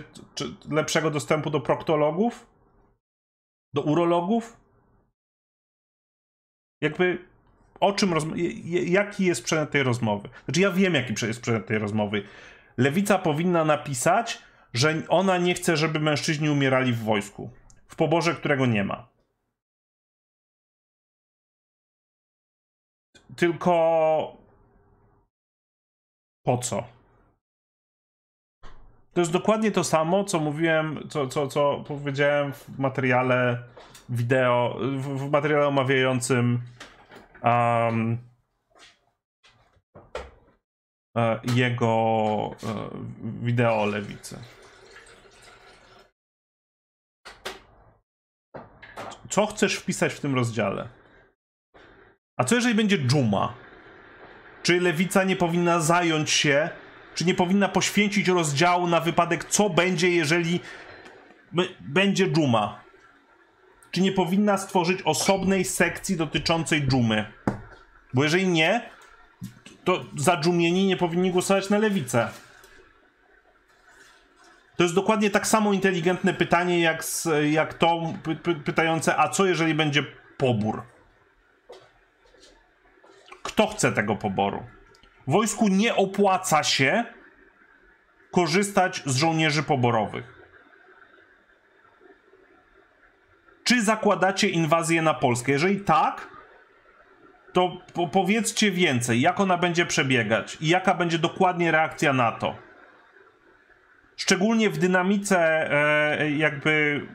lepszego dostępu do proktologów? Do urologów? Jakby o czym jaki jest przedmiot tej rozmowy? Znaczy ja wiem, jaki jest przedmiot tej rozmowy. Lewica powinna napisać, że ona nie chce, żeby mężczyźni umierali w wojsku. W poborze, którego nie ma. Tylko po co? To jest dokładnie to samo, co mówiłem, co, co, co powiedziałem w materiale wideo, w, w materiale omawiającym um, jego e, wideo lewicy. Co chcesz wpisać w tym rozdziale? A co jeżeli będzie dżuma? Czy lewica nie powinna zająć się, czy nie powinna poświęcić rozdziału na wypadek, co będzie, jeżeli będzie dżuma? czy nie powinna stworzyć osobnej sekcji dotyczącej dżumy? Bo jeżeli nie, to zadżumieni nie powinni głosować na lewicę. To jest dokładnie tak samo inteligentne pytanie, jak, jak to py, py, pytające, a co jeżeli będzie pobór? Kto chce tego poboru? Wojsku nie opłaca się korzystać z żołnierzy poborowych. Czy zakładacie inwazję na Polskę? Jeżeli tak, to po powiedzcie więcej, jak ona będzie przebiegać i jaka będzie dokładnie reakcja na to. Szczególnie w dynamice e, jakby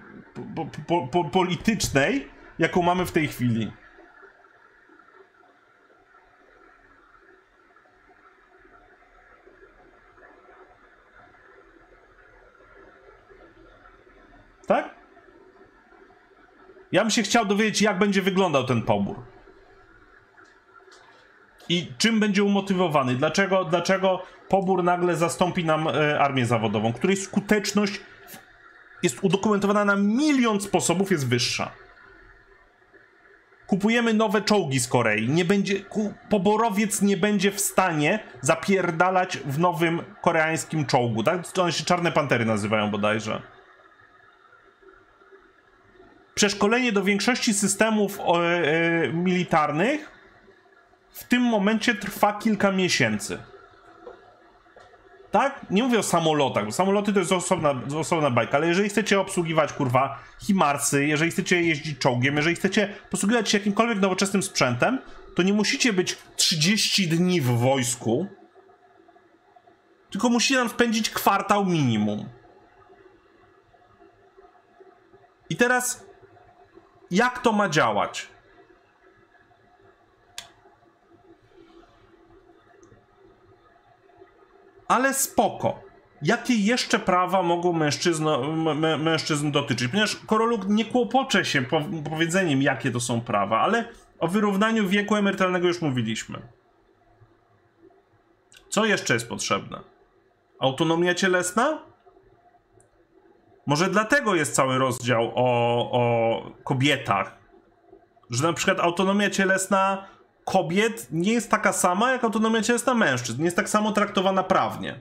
po, po, po, politycznej, jaką mamy w tej chwili. Tak? Ja bym się chciał dowiedzieć, jak będzie wyglądał ten pobór. I czym będzie umotywowany? Dlaczego, dlaczego pobór nagle zastąpi nam e, armię zawodową, której skuteczność jest udokumentowana na milion sposobów, jest wyższa. Kupujemy nowe czołgi z Korei. Nie będzie, poborowiec nie będzie w stanie zapierdalać w nowym koreańskim czołgu. Tak? One się Czarne Pantery nazywają bodajże. Przeszkolenie do większości systemów e, e, militarnych w tym momencie trwa kilka miesięcy. tak? Nie mówię o samolotach, bo samoloty to jest osobna, osobna bajka, ale jeżeli chcecie obsługiwać, kurwa, himarsy, jeżeli chcecie jeździć czołgiem, jeżeli chcecie posługiwać się jakimkolwiek nowoczesnym sprzętem, to nie musicie być 30 dni w wojsku, tylko musicie nam spędzić kwartał minimum. I teraz, jak to ma działać? Ale spoko. Jakie jeszcze prawa mogą mężczyzn, mężczyzn dotyczyć? Ponieważ Koroluk nie kłopocze się po, powiedzeniem, jakie to są prawa, ale o wyrównaniu wieku emerytalnego już mówiliśmy. Co jeszcze jest potrzebne? Autonomia cielesna? Może dlatego jest cały rozdział o, o kobietach. Że na przykład autonomia cielesna kobiet nie jest taka sama jak autonomia cielesna mężczyzn. Nie jest tak samo traktowana prawnie.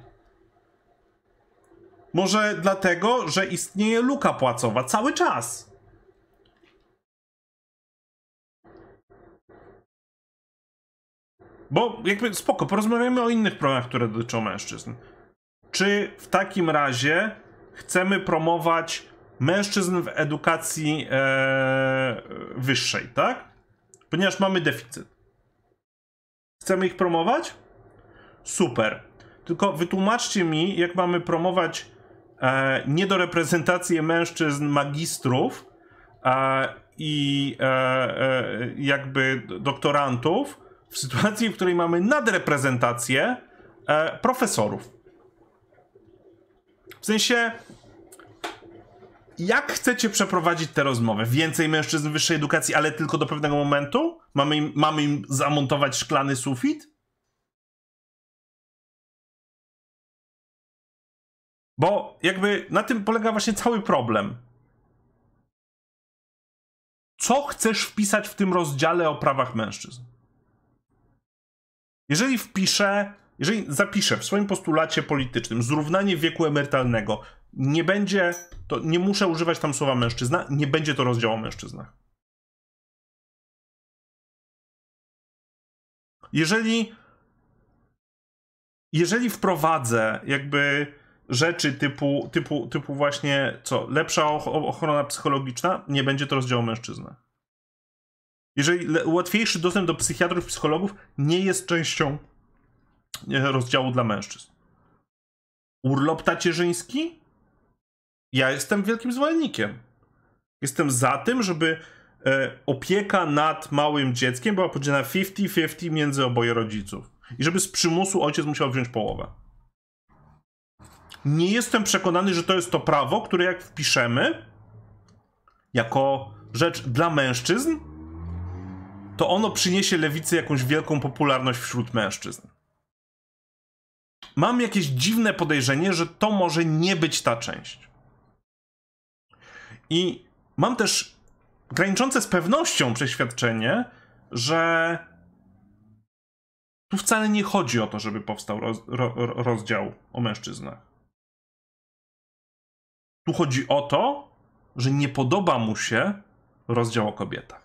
Może dlatego, że istnieje luka płacowa cały czas. Bo jakby spoko, porozmawiamy o innych problemach, które dotyczą mężczyzn. Czy w takim razie chcemy promować mężczyzn w edukacji e, wyższej, tak? Ponieważ mamy deficyt. Chcemy ich promować? Super. Tylko wytłumaczcie mi, jak mamy promować e, niedoreprezentację mężczyzn magistrów e, i e, e jakby doktorantów w sytuacji, w której mamy nadreprezentację e, profesorów. W sensie, jak chcecie przeprowadzić tę rozmowę? Więcej mężczyzn wyższej edukacji, ale tylko do pewnego momentu? Mamy im, mamy im zamontować szklany sufit? Bo jakby na tym polega właśnie cały problem. Co chcesz wpisać w tym rozdziale o prawach mężczyzn? Jeżeli wpiszę, jeżeli zapiszę w swoim postulacie politycznym zrównanie wieku emerytalnego, nie będzie, to nie muszę używać tam słowa mężczyzna, nie będzie to rozdział o mężczyznach. Jeżeli jeżeli wprowadzę jakby rzeczy typu, typu, typu właśnie co, lepsza ochrona psychologiczna, nie będzie to rozdział o mężczyznach. Jeżeli łatwiejszy dostęp do psychiatrów, psychologów nie jest częścią rozdziału dla mężczyzn. Urlop tacierzyński? Ja jestem wielkim zwolennikiem. Jestem za tym, żeby e, opieka nad małym dzieckiem była podzielona 50-50 między oboje rodziców. I żeby z przymusu ojciec musiał wziąć połowę. Nie jestem przekonany, że to jest to prawo, które jak wpiszemy jako rzecz dla mężczyzn, to ono przyniesie lewicy jakąś wielką popularność wśród mężczyzn. Mam jakieś dziwne podejrzenie, że to może nie być ta część. I mam też graniczące z pewnością przeświadczenie, że tu wcale nie chodzi o to, żeby powstał roz, ro, rozdział o mężczyznach. Tu chodzi o to, że nie podoba mu się rozdział o kobietach.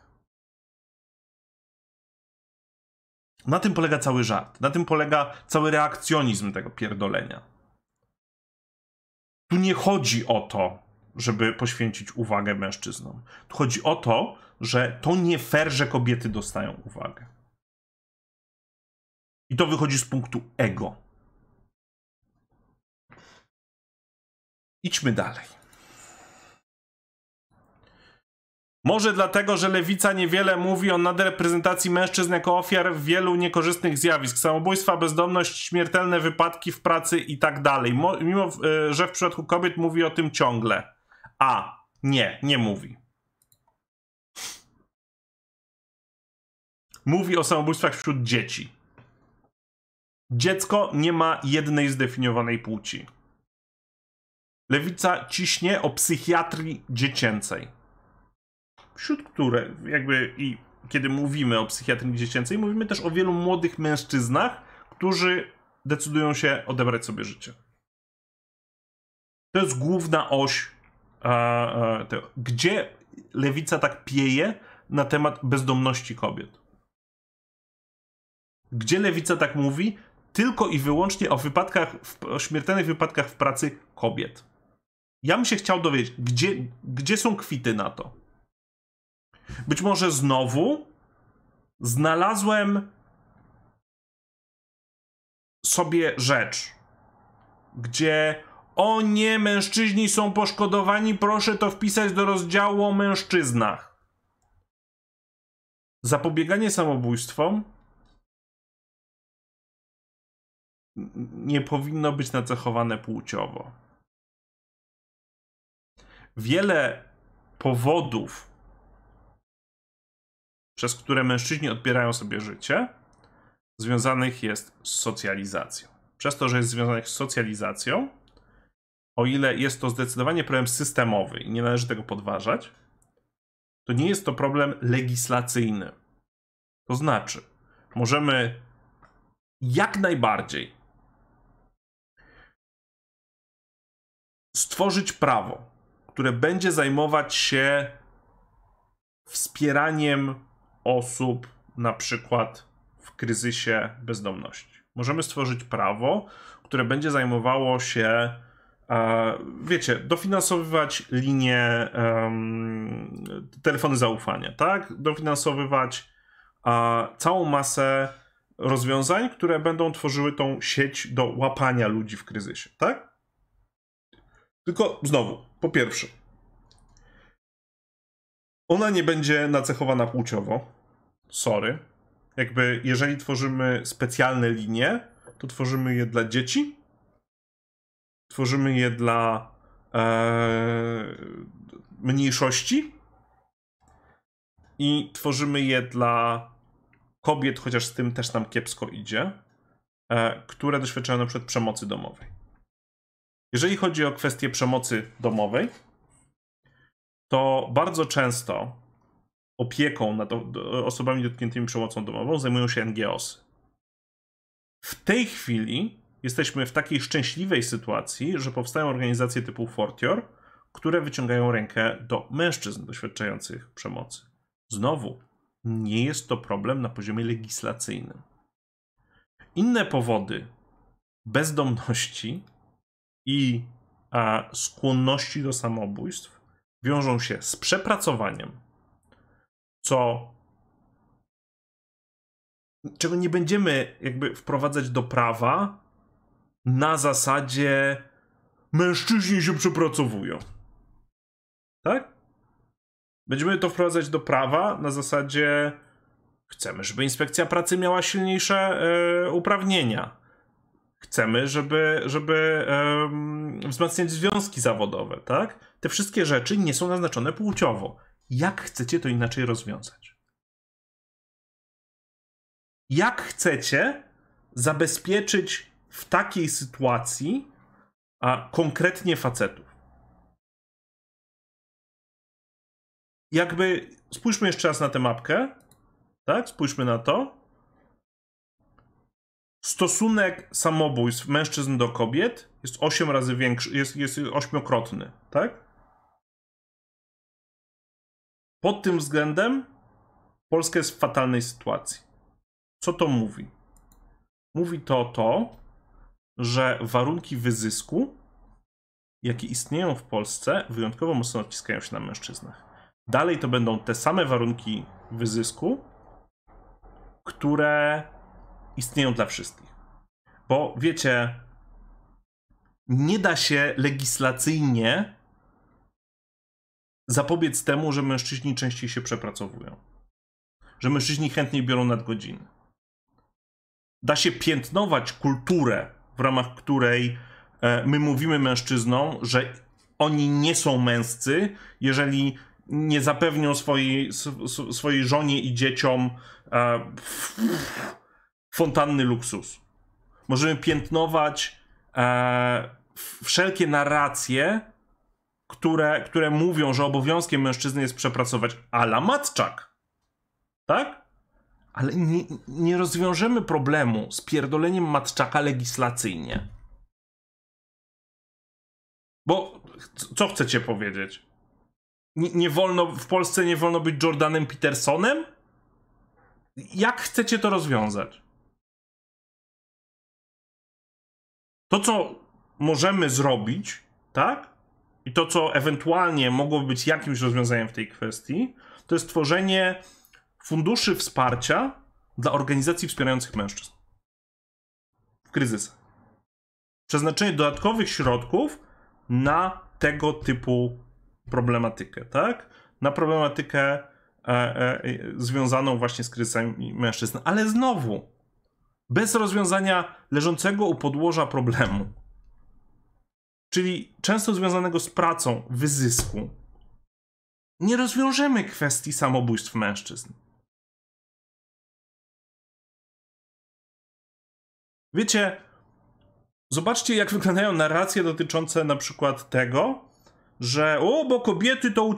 Na tym polega cały żart. Na tym polega cały reakcjonizm tego pierdolenia. Tu nie chodzi o to, żeby poświęcić uwagę mężczyznom. Tu chodzi o to, że to nie fair, że kobiety dostają uwagę. I to wychodzi z punktu ego. Idźmy dalej. Może dlatego, że lewica niewiele mówi o nadreprezentacji mężczyzn jako ofiar wielu niekorzystnych zjawisk. Samobójstwa, bezdomność, śmiertelne wypadki w pracy i tak dalej. Mimo, e, że w przypadku kobiet mówi o tym ciągle. A, nie, nie mówi. Mówi o samobójstwach wśród dzieci. Dziecko nie ma jednej zdefiniowanej płci. Lewica ciśnie o psychiatrii dziecięcej wśród których jakby i kiedy mówimy o psychiatrii dziecięcej, mówimy też o wielu młodych mężczyznach, którzy decydują się odebrać sobie życie. To jest główna oś, tego, gdzie lewica tak pieje na temat bezdomności kobiet. Gdzie lewica tak mówi, tylko i wyłącznie o wypadkach, o śmiertelnych wypadkach w pracy kobiet. Ja bym się chciał dowiedzieć, gdzie, gdzie są kwity na to. Być może znowu znalazłem sobie rzecz, gdzie o nie, mężczyźni są poszkodowani, proszę to wpisać do rozdziału o mężczyznach. Zapobieganie samobójstwom nie powinno być nacechowane płciowo. Wiele powodów, przez które mężczyźni odbierają sobie życie, związanych jest z socjalizacją. Przez to, że jest związanych z socjalizacją, o ile jest to zdecydowanie problem systemowy i nie należy tego podważać, to nie jest to problem legislacyjny. To znaczy, możemy jak najbardziej stworzyć prawo, które będzie zajmować się wspieraniem osób, na przykład w kryzysie bezdomności. Możemy stworzyć prawo, które będzie zajmowało się, e, wiecie, dofinansowywać linie, telefony zaufania, tak? Dofinansowywać całą masę rozwiązań, które będą tworzyły tą sieć do łapania ludzi w kryzysie, tak? Tylko znowu, po pierwsze, ona nie będzie nacechowana płciowo. Sorry. Jakby, jeżeli tworzymy specjalne linie, to tworzymy je dla dzieci, tworzymy je dla e, mniejszości i tworzymy je dla kobiet, chociaż z tym też nam kiepsko idzie, e, które doświadczają na przykład przemocy domowej. Jeżeli chodzi o kwestię przemocy domowej, to bardzo często opieką nad osobami dotkniętymi przemocą domową zajmują się NGOsy. W tej chwili jesteśmy w takiej szczęśliwej sytuacji, że powstają organizacje typu Fortior, które wyciągają rękę do mężczyzn doświadczających przemocy. Znowu, nie jest to problem na poziomie legislacyjnym. Inne powody bezdomności i skłonności do samobójstw wiążą się z przepracowaniem, co czego nie będziemy jakby wprowadzać do prawa na zasadzie mężczyźni się przepracowują. Tak? Będziemy to wprowadzać do prawa na zasadzie chcemy, żeby inspekcja pracy miała silniejsze y, uprawnienia. Chcemy, żeby, żeby y, wzmacniać związki zawodowe, tak? Te wszystkie rzeczy nie są naznaczone płciowo. Jak chcecie to inaczej rozwiązać? Jak chcecie zabezpieczyć w takiej sytuacji a konkretnie facetów? jakby spójrzmy jeszcze raz na tę mapkę. Tak, spójrzmy na to. Stosunek samobójstw mężczyzn do kobiet jest 8 razy większy, jest, jest ośmiokrotny, tak? Pod tym względem Polska jest w fatalnej sytuacji. Co to mówi? Mówi to to, że warunki wyzysku, jakie istnieją w Polsce, wyjątkowo mocno odciskają się na mężczyznach dalej to będą te same warunki wyzysku, które istnieją dla wszystkich. Bo wiecie, nie da się legislacyjnie zapobiec temu, że mężczyźni częściej się przepracowują. Że mężczyźni chętniej biorą nadgodziny. Da się piętnować kulturę, w ramach której e, my mówimy mężczyznom, że oni nie są męscy, jeżeli nie zapewnią swojej, swojej żonie i dzieciom e, fontanny luksusu. Możemy piętnować e, wszelkie narracje, które, które mówią, że obowiązkiem mężczyzny jest przepracować ala matczak. Tak? Ale nie, nie rozwiążemy problemu z pierdoleniem matczaka legislacyjnie. Bo co chcecie powiedzieć? nie, nie wolno, w Polsce nie wolno być Jordanem Petersonem? Jak chcecie to rozwiązać? to, co możemy zrobić, tak? I to, co ewentualnie mogłoby być jakimś rozwiązaniem w tej kwestii, to jest tworzenie funduszy wsparcia dla organizacji wspierających mężczyzn w kryzysach. Przeznaczenie dodatkowych środków na tego typu problematykę, tak? Na problematykę e, e, związaną właśnie z kryzysami mężczyzn. Ale znowu, bez rozwiązania leżącego u podłoża problemu, czyli często związanego z pracą, wyzysku, nie rozwiążemy kwestii samobójstw mężczyzn. Wiecie, zobaczcie, jak wyglądają narracje dotyczące na przykład tego, że o, bo kobiety to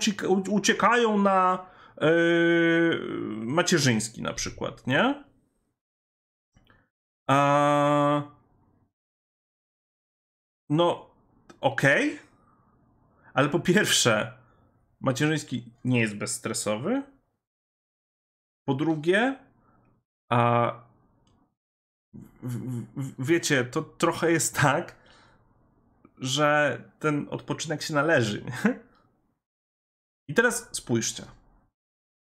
uciekają na yy, macierzyński na przykład, nie? A... No, okej, okay. ale po pierwsze, macierzyński nie jest bezstresowy. Po drugie, a wiecie, to trochę jest tak, że ten odpoczynek się należy. I teraz spójrzcie.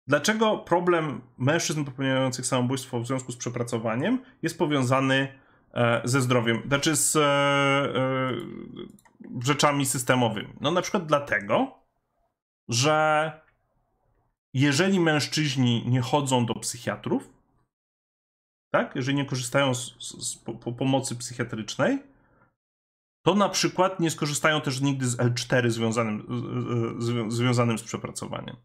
Dlaczego problem mężczyzn popełniających samobójstwo w związku z przepracowaniem jest powiązany ze zdrowiem, znaczy z e, e, rzeczami systemowymi? No na przykład dlatego, że jeżeli mężczyźni nie chodzą do psychiatrów, tak, jeżeli nie korzystają z, z, z po, pomocy psychiatrycznej, to na przykład nie skorzystają też nigdy z L4 związanym, z, związanym z przepracowaniem.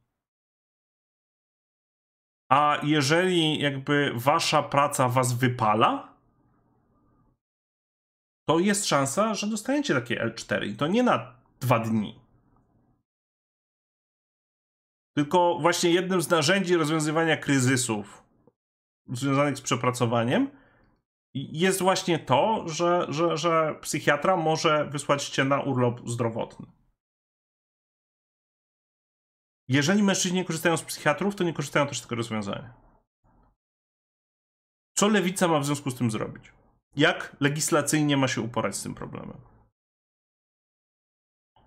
A jeżeli jakby wasza praca was wypala, to jest szansa, że dostaniecie takie L4 i to nie na dwa dni. Tylko właśnie jednym z narzędzi rozwiązywania kryzysów związanych z przepracowaniem jest właśnie to, że, że, że psychiatra może wysłać cię na urlop zdrowotny. Jeżeli mężczyźni nie korzystają z psychiatrów, to nie korzystają też z tego rozwiązania. Co lewica ma w związku z tym zrobić? Jak legislacyjnie ma się uporać z tym problemem?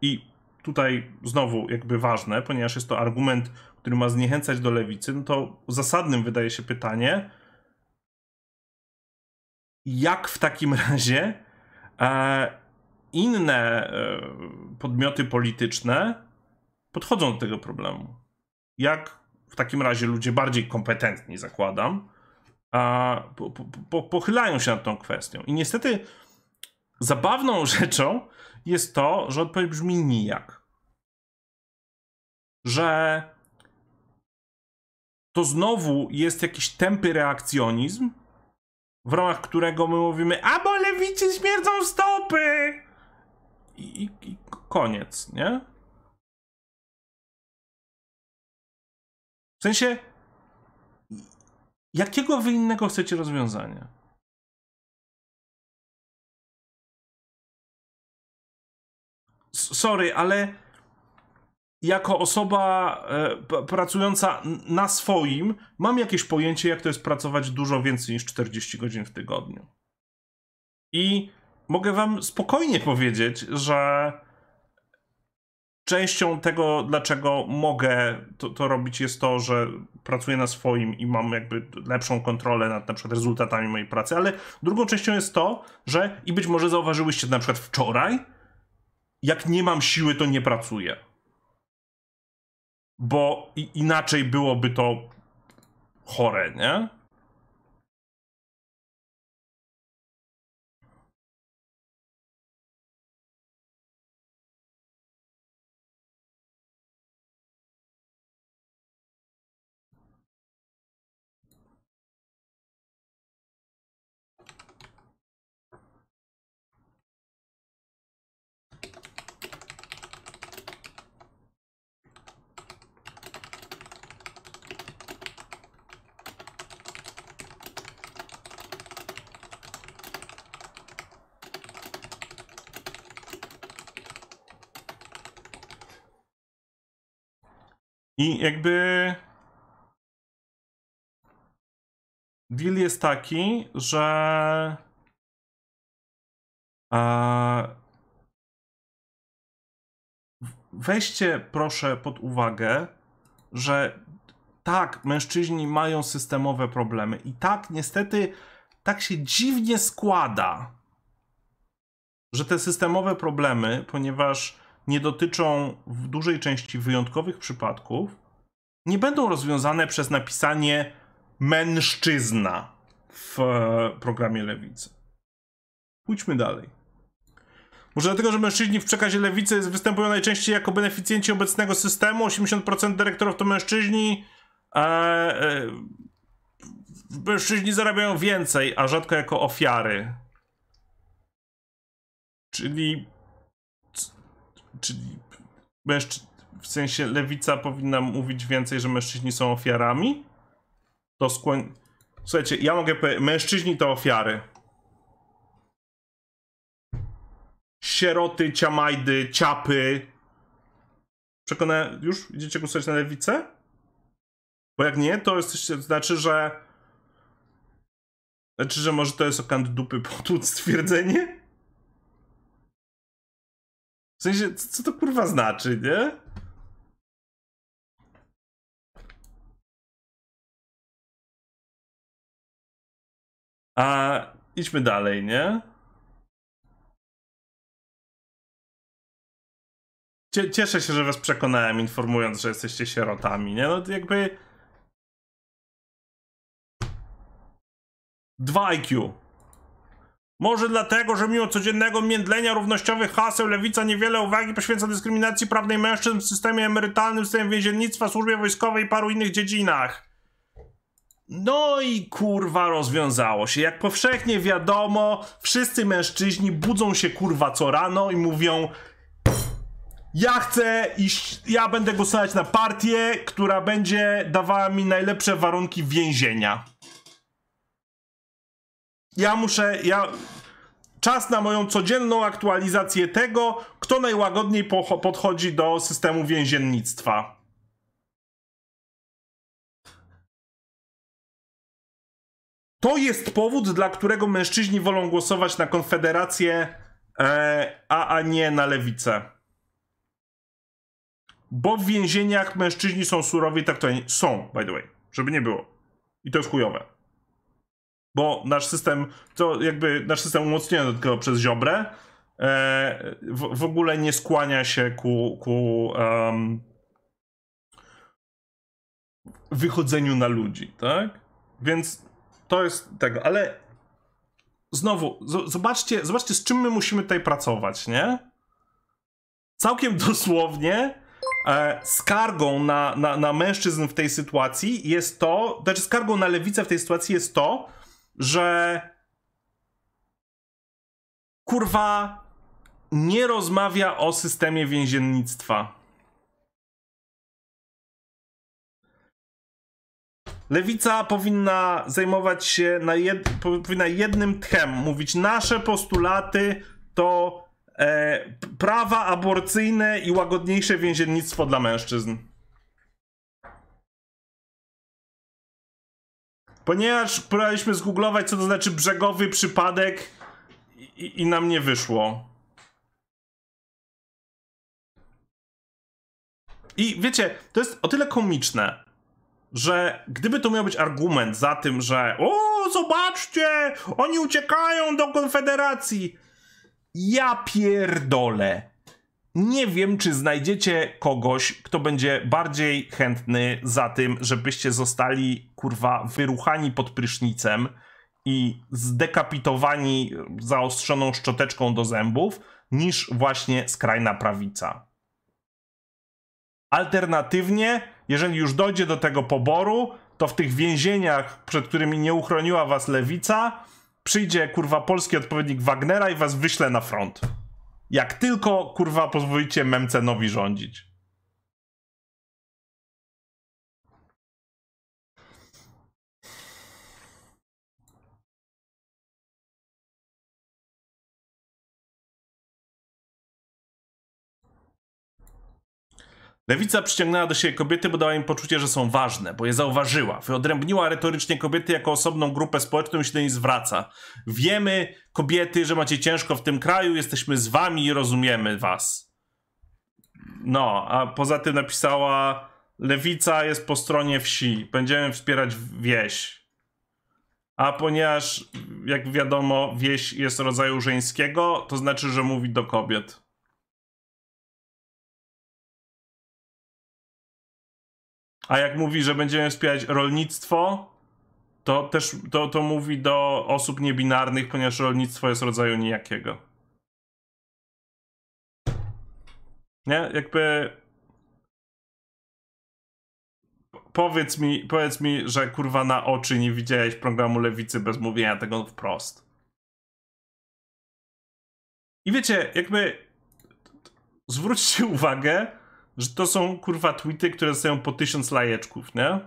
I tutaj znowu jakby ważne, ponieważ jest to argument, który ma zniechęcać do lewicy, no to zasadnym wydaje się pytanie, jak w takim (laughs) razie e, inne e, podmioty polityczne podchodzą do tego problemu. Jak w takim razie ludzie bardziej kompetentni, zakładam, a, po, po, pochylają się nad tą kwestią. I niestety zabawną (laughs) rzeczą jest to, że odpowiedź brzmi nijak. Że to znowu jest jakiś tępy reakcjonizm, w ramach którego my mówimy, a bo lewicy śmierdzą stopy! I, i, i koniec, nie? W sensie, jakiego wy innego chcecie rozwiązania? Sorry, ale jako osoba e, pracująca na swoim, mam jakieś pojęcie, jak to jest pracować dużo więcej niż 40 godzin w tygodniu. I mogę wam spokojnie powiedzieć, że częścią tego, dlaczego mogę to, to, robić, jest to, że pracuję na swoim i mam jakby lepszą kontrolę nad na przykład rezultatami mojej pracy, ale drugą częścią jest to, że i być może zauważyłyście na przykład wczoraj, jak nie mam siły, to nie pracuję bo inaczej byłoby to chore, nie? I jakby. Deal jest taki, że. weźcie proszę pod uwagę, że tak, mężczyźni mają systemowe problemy i tak niestety tak się dziwnie składa, że te systemowe problemy, ponieważ nie dotyczą w dużej części wyjątkowych przypadków, nie będą rozwiązane przez napisanie mężczyzna w e, programie lewicy. Pójdźmy dalej. Może dlatego, że mężczyźni w przekazie lewicy występują najczęściej jako beneficjenci obecnego systemu, 80% dyrektorów to mężczyźni, a e, mężczyźni zarabiają więcej, a rzadko jako ofiary. Czyli. Czyli. Mężczy... W sensie lewica powinna mówić więcej, że mężczyźni są ofiarami? To skłon. Słuchajcie, ja mogę powiedzieć, mężczyźni to ofiary. Sieroty, ciamajdy, ciapy. Przekonałem, już idziecie głosować na lewicę? Bo jak nie, to jesteście, znaczy, że znaczy, że może to jest okant dupy potłuc stwierdzenie? Sensie, co to kurwa znaczy, nie? A idźmy dalej, nie? Cieszę się, że was przekonałem, informując, że jesteście sierotami, nie? No jakby 2 IQ. Może dlatego, że mimo codziennego międlenia równościowych haseł lewica niewiele uwagi poświęca dyskryminacji prawnej mężczyzn w systemie emerytalnym, w systemie więziennictwa, służbie wojskowej i paru innych dziedzinach. No i kurwa rozwiązało się. Jak powszechnie wiadomo, wszyscy mężczyźni budzą się kurwa co rano i mówią ja chcę iść, ja będę głosować na partię, która będzie dawała mi najlepsze warunki więzienia ja muszę, ja... Czas na moją codzienną aktualizację tego, kto najłagodniej podchodzi do systemu więziennictwa. To jest powód, dla którego mężczyźni wolą głosować na Konfederację, e, a, a nie na Lewicę. Bo w więzieniach mężczyźni są surowi, tak to są, by the way, żeby nie było. I to jest chujowe bo nasz system, to jakby nasz system umocniony tylko przez Ziobrę, e, w, w, ogóle nie skłania się ku, ku um, wychodzeniu na ludzi, tak? Więc to jest tego, ale znowu, zobaczcie, zobaczcie, z czym my musimy tutaj pracować, nie? Całkiem (laughs) dosłownie e, skargą na, na, na mężczyzn w tej sytuacji jest to, znaczy skargą na lewicę w tej sytuacji jest to, że kurwa nie rozmawia o systemie więziennictwa. Lewica powinna zajmować się jed, powinna jednym tchem mówić nasze postulaty to e, prawa aborcyjne i łagodniejsze więziennictwo dla mężczyzn. Ponieważ próbowaliśmy zgooglować, co to znaczy brzegowy przypadek i, i nam nie wyszło. I wiecie, to jest o tyle komiczne, że gdyby to miał być argument za tym, że o, zobaczcie, oni uciekają do Konfederacji. Ja pierdolę nie wiem, czy znajdziecie kogoś, kto będzie bardziej chętny za tym, żebyście zostali, kurwa, wyruchani pod prysznicem i zdekapitowani zaostrzoną szczoteczką do zębów, niż właśnie skrajna prawica. Alternatywnie, jeżeli już dojdzie do tego poboru, to w tych więzieniach, przed którymi nie uchroniła was lewica, przyjdzie kurwa polski odpowiednik Wagnera i was wyśle na front. Jak tylko, kurwa, pozwolicie Memcenowi rządzić. Lewica przyciągnęła do siebie kobiety, bo dała im poczucie, że są ważne, bo je zauważyła. Wyodrębniła retorycznie kobiety jako osobną grupę społeczną i się do niej zwraca. Wiemy, kobiety, że macie ciężko w tym kraju, jesteśmy z wami i rozumiemy was. No, a poza tym napisała Lewica jest po stronie wsi. Będziemy wspierać wieś. A ponieważ, jak wiadomo, wieś jest rodzaju żeńskiego, to znaczy, że mówi do kobiet. A jak mówi, że będziemy wspierać rolnictwo, to też to, to mówi do osób niebinarnych, ponieważ rolnictwo jest rodzaju nijakiego. Nie? Jakby. Powiedz mi, powiedz mi, że kurwa na oczy nie widziałeś programu lewicy bez mówienia tego wprost. I wiecie, jakby. Zwróćcie (laughs) uwagę, że to są kurwa tweety, które dostają po tysiąc lajeczków, nie?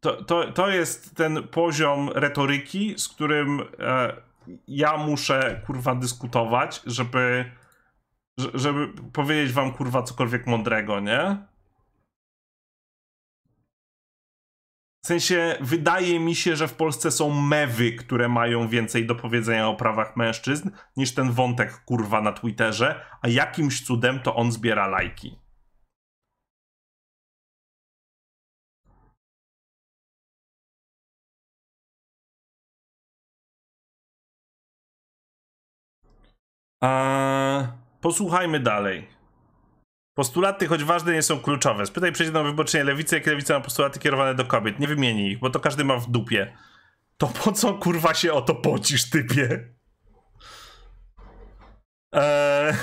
To, to, to jest ten poziom retoryki, z którym e, ja muszę kurwa dyskutować, żeby, żeby powiedzieć wam kurwa cokolwiek mądrego, nie? W sensie, wydaje mi się, że w Polsce są mewy, które mają więcej do powiedzenia o prawach mężczyzn, niż ten wątek kurwa na Twitterze, a jakimś cudem to on zbiera lajki. A, posłuchajmy dalej. Postulaty, choć ważne, nie są kluczowe. Spytaj przeciwną wyborczynię lewicy, jakie lewica ma postulaty kierowane do kobiet. Nie wymieni ich, bo to każdy ma w dupie. To po co kurwa się o to pocisz, typie? Eee...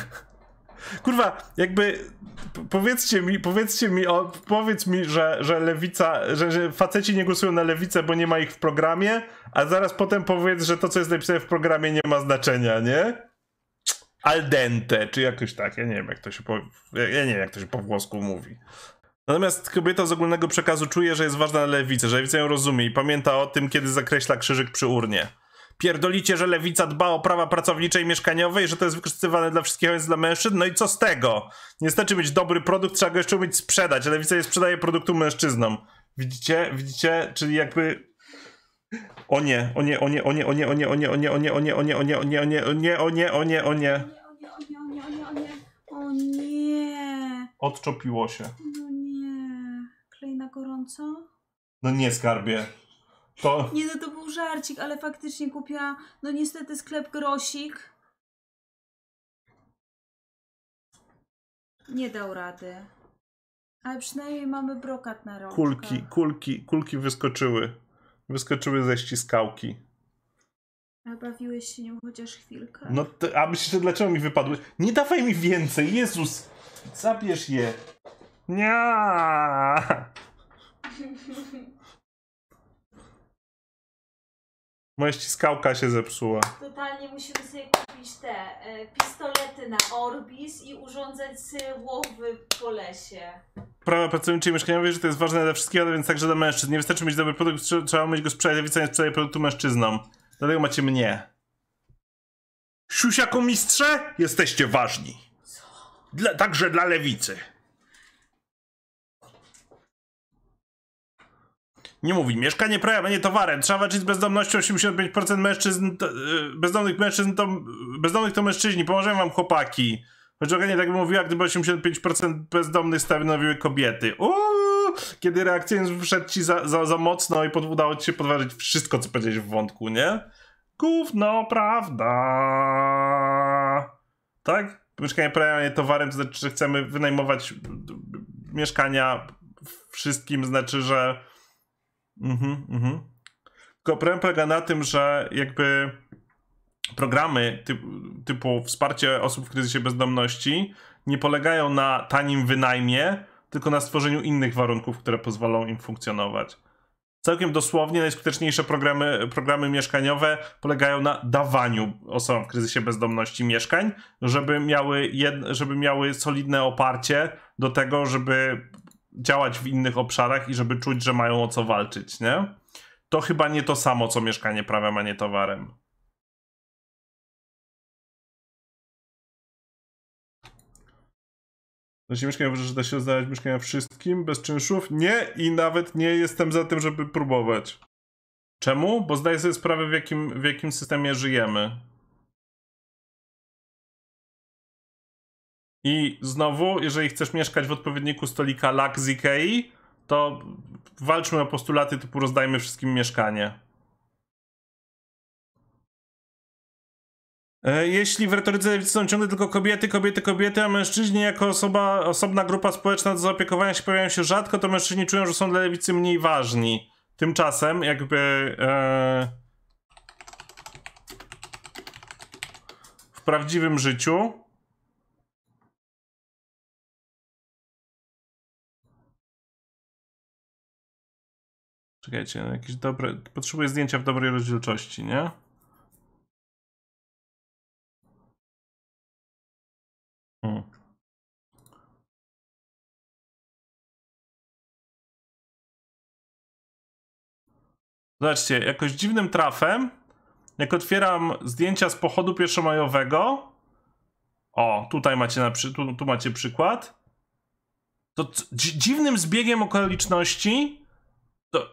Kurwa, jakby powiedzcie mi, powiedzcie mi, o, powiedz mi, że, że lewica, że, że faceci nie głosują na lewicę, bo nie ma ich w programie, a zaraz potem powiedz, że to, co jest napisane w programie, nie ma znaczenia, nie? Al dente, czy jakoś tak, ja nie wiem jak to się po, ja nie wiem jak to się po włosku mówi. Natomiast kobieta z ogólnego przekazu czuje, że jest ważna na lewicy, że lewica ją rozumie i pamięta o tym, kiedy zakreśla krzyżyk przy urnie. Pierdolicie, że lewica dba o prawa pracownicze i mieszkaniowe i że to jest wykorzystywane dla wszystkich, a jest dla mężczyzn? No i co z tego? Niestety mieć dobry produkt, trzeba go jeszcze umieć sprzedać, lewica nie sprzedaje produktu mężczyznom. Widzicie? Widzicie? Czyli jakby o nie, o nie, o nie, o nie, o nie, o nie, o nie, o nie, o nie, o nie, o nie, o nie, o nie, o nie, o nie, o nie, o nie, o nie. O nie. Odczopiło się. No nie. Klej na gorąco? No nie, skarbie. To... Nie, no to był żarcik, ale faktycznie kupiłam, no niestety sklep Grosik. Nie dał rady. Ale przynajmniej mamy brokat na rączkach. Kulki, kulki, kulki wyskoczyły. Wyskoczyły ze ściskałki. A bawiłeś się nią chociaż chwilkę? No, to, a myślisz, że dlaczego mi wypadły? Nie dawaj mi więcej, Jezus! Zabierz je! Nie. (laughs) Moja ściskałka się zepsuła. Totalnie musimy sobie kupić te e, pistolety na Orbis i urządzać łowy po lesie. Prawa pracownicze i mieszkaniowe, że to jest ważne dla wszystkich, ale więc także dla mężczyzn. Nie wystarczy mieć dobry produkt, trzeba umieć go sprzedać, lewica nie sprzedaje produktu mężczyznom. Dlatego macie mnie. Siusiako mistrze? Jesteście ważni. Dla, także dla lewicy. Nie mówi, mieszkanie prawa, nie towarem. Trzeba walczyć z bezdomnością. 85% mężczyzn, to, yy, bezdomnych mężczyzn to, bezdomnych to mężczyźni. Pomożemy wam chłopaki. Choć nie tak by mówiła, gdyby 85% bezdomnych stanowiły kobiety. Uuu, kiedy reakcjonizm wszedł ci za, za, za mocno i pod, udało ci się podważyć wszystko, co powiedziałeś w wątku, nie? Gówno, prawda. Tak? Mieszkanie prawa, nie towarem, to znaczy, że chcemy wynajmować mieszkania wszystkim, znaczy, że Mhm, mhm. Tylko problem polega na tym, że jakby programy typu, typu wsparcie osób w kryzysie bezdomności nie polegają na tanim wynajmie, tylko na stworzeniu innych warunków, które pozwolą im funkcjonować. Całkiem dosłownie najskuteczniejsze programy, programy mieszkaniowe polegają na dawaniu osobom w kryzysie bezdomności mieszkań, żeby miały, jed, żeby miały solidne oparcie do tego, żeby działać w innych obszarach i żeby czuć, że mają o co walczyć, nie? To chyba nie to samo, co mieszkanie prawem, a nie towarem. Znaczy mieszkania że da się rozdawać mieszkania wszystkim bez czynszów? Nie i nawet nie jestem za tym, żeby próbować. Czemu? Bo zdaję sobie sprawę, w jakim, w jakim systemie żyjemy. I znowu, jeżeli chcesz mieszkać w odpowiedniku stolika LAK z Ikei, to walczmy o postulaty typu rozdajmy wszystkim mieszkanie. E, jeśli w retoryce lewicy są ciągle tylko kobiety, kobiety, kobiety, a mężczyźni jako osoba, osobna grupa społeczna do zaopiekowania się pojawiają się rzadko, to mężczyźni czują, że są dla lewicy mniej ważni. Tymczasem jakby e, w prawdziwym życiu Czekajcie, jakieś dobre. Potrzebuję zdjęcia w dobrej rozdzielczości, nie? Hmm. Zobaczcie, jakoś dziwnym trafem, jak otwieram zdjęcia z pochodu pierwszomajowego, o, tutaj macie, na przy, tu, tu macie przykład, to dziwnym zbiegiem okoliczności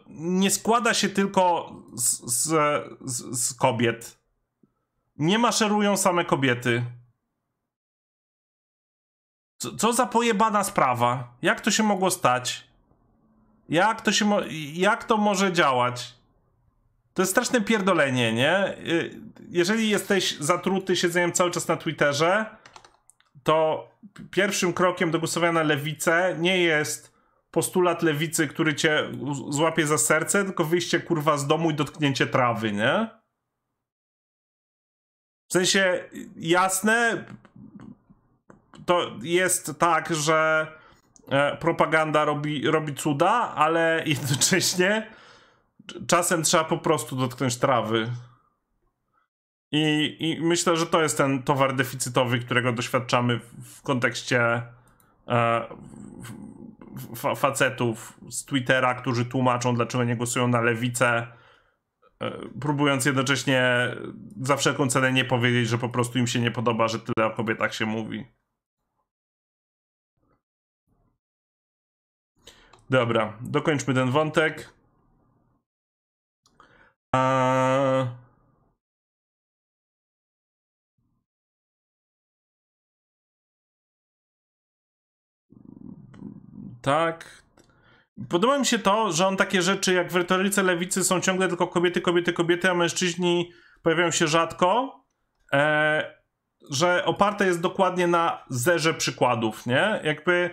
nie składa się tylko z, z, z, z kobiet. Nie maszerują same kobiety. Co, co za pojebana sprawa? Jak to się mogło stać? Jak to się mo jak to może działać? To jest straszne pierdolenie, nie? Y, jeżeli jesteś zatruty siedzeniem cały czas na Twitterze, to pierwszym krokiem do głosowania na lewicę nie jest postulat lewicy, który cię złapie za serce, tylko wyjście kurwa z domu i dotknięcie trawy, nie? W sensie jasne, to jest tak, że e, propaganda robi, robi cuda, ale jednocześnie czasem trzeba po prostu dotknąć trawy. I, I myślę, że to jest ten towar deficytowy, którego doświadczamy w, kontekście e, fa facetów z Twittera, którzy tłumaczą, dlaczego nie głosują na lewicę, e, próbując jednocześnie za wszelką cenę nie powiedzieć, że po prostu im się nie podoba, że tyle o kobietach się mówi. Dobra, dokończmy ten wątek. A... Tak. Podoba mi się to, że on takie rzeczy jak w retoryce lewicy są ciągle tylko kobiety, kobiety, kobiety, a mężczyźni pojawiają się rzadko. E, że oparte jest dokładnie na zerze przykładów, nie? Jakby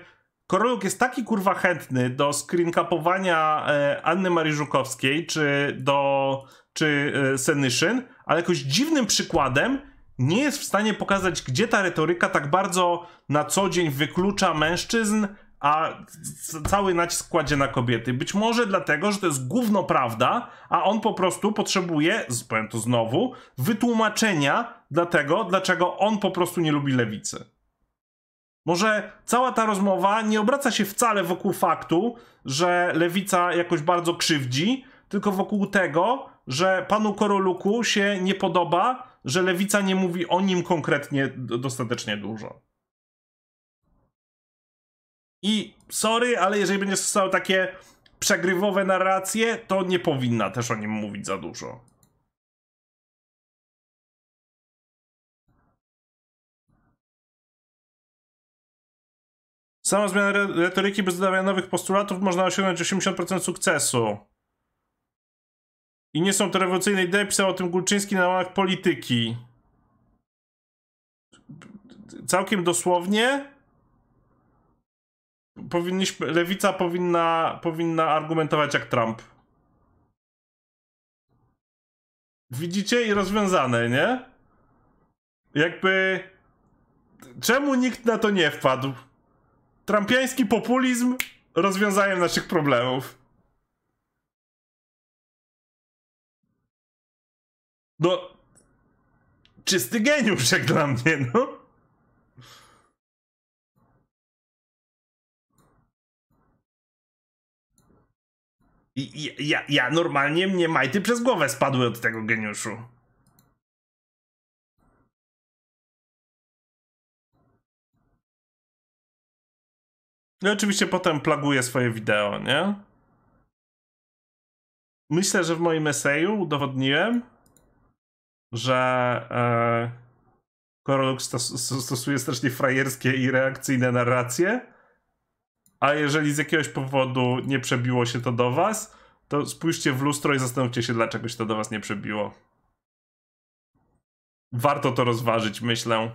Koroluk jest taki kurwa chętny do screencapowania e, Anny Marii Żukowskiej czy do czy e, Senyszyn, ale jakoś dziwnym przykładem nie jest w stanie pokazać, gdzie ta retoryka tak bardzo na co dzień wyklucza mężczyzn, a cały nacisk kładzie na kobiety. Być może dlatego, że to jest gówno prawda, a on po prostu potrzebuje, powiem to znowu, wytłumaczenia dlatego, dlaczego on po prostu nie lubi lewicy. Może cała ta rozmowa nie obraca się wcale wokół faktu, że lewica jakoś bardzo krzywdzi, tylko wokół tego, że panu Koroluku się nie podoba, że lewica nie mówi o nim konkretnie dostatecznie dużo. I sorry, ale jeżeli będzie stosował takie przegrywowe narracje, to nie powinna też o nim mówić za dużo. Sama zmiana retoryki bez dodawania nowych postulatów można osiągnąć 80% sukcesu. I nie są to rewolucyjne idee, pisał o tym Gulczyński na łamach polityki. Całkiem dosłownie powinniśmy, lewica powinna, powinna argumentować jak Trump. Widzicie? I rozwiązane, nie? Jakby... Czemu nikt na to nie wpadł? Trumpiański populizm rozwiązaniem naszych problemów. No... Czysty geniusz jak dla mnie, no. I, ja, ja normalnie mnie majty przez głowę spadły od tego geniuszu. No oczywiście potem plaguje swoje wideo, nie? Myślę, że w moim eseju udowodniłem, że e, Koroluk stos stosuje strasznie frajerskie i reakcyjne narracje, a jeżeli z jakiegoś powodu nie przebiło się to do was, to spójrzcie w lustro i zastanówcie się, dlaczego się to do was nie przebiło. Warto to rozważyć, myślę.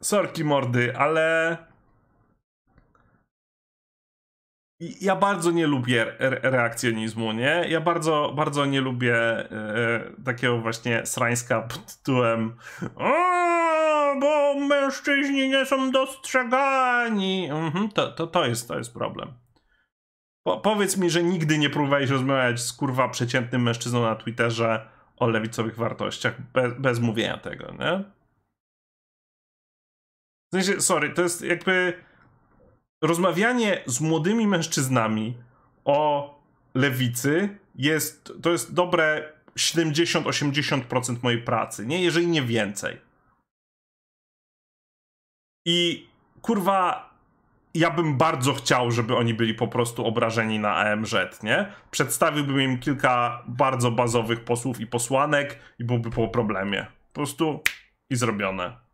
Sorki mordy, ale ja bardzo nie lubię re reakcjonizmu, nie? Ja bardzo, bardzo nie lubię e, takiego właśnie srańska pod tytułem bo mężczyźni nie są dostrzegani. Mhm, to, to, to, jest, to jest problem. Po, powiedz mi, że nigdy nie próbowałeś rozmawiać z kurwa przeciętnym mężczyzną na Twitterze o lewicowych wartościach bez, bez mówienia tego, nie? W sensie, sorry, to jest jakby rozmawianie z młodymi mężczyznami o lewicy jest, to jest dobre 70-80% mojej pracy, nie? Jeżeli nie więcej. I kurwa, ja bym bardzo chciał, żeby oni byli po prostu obrażeni na AMZ, nie? Przedstawiłbym im kilka bardzo bazowych posłów i posłanek i byłby po problemie. Po prostu i zrobione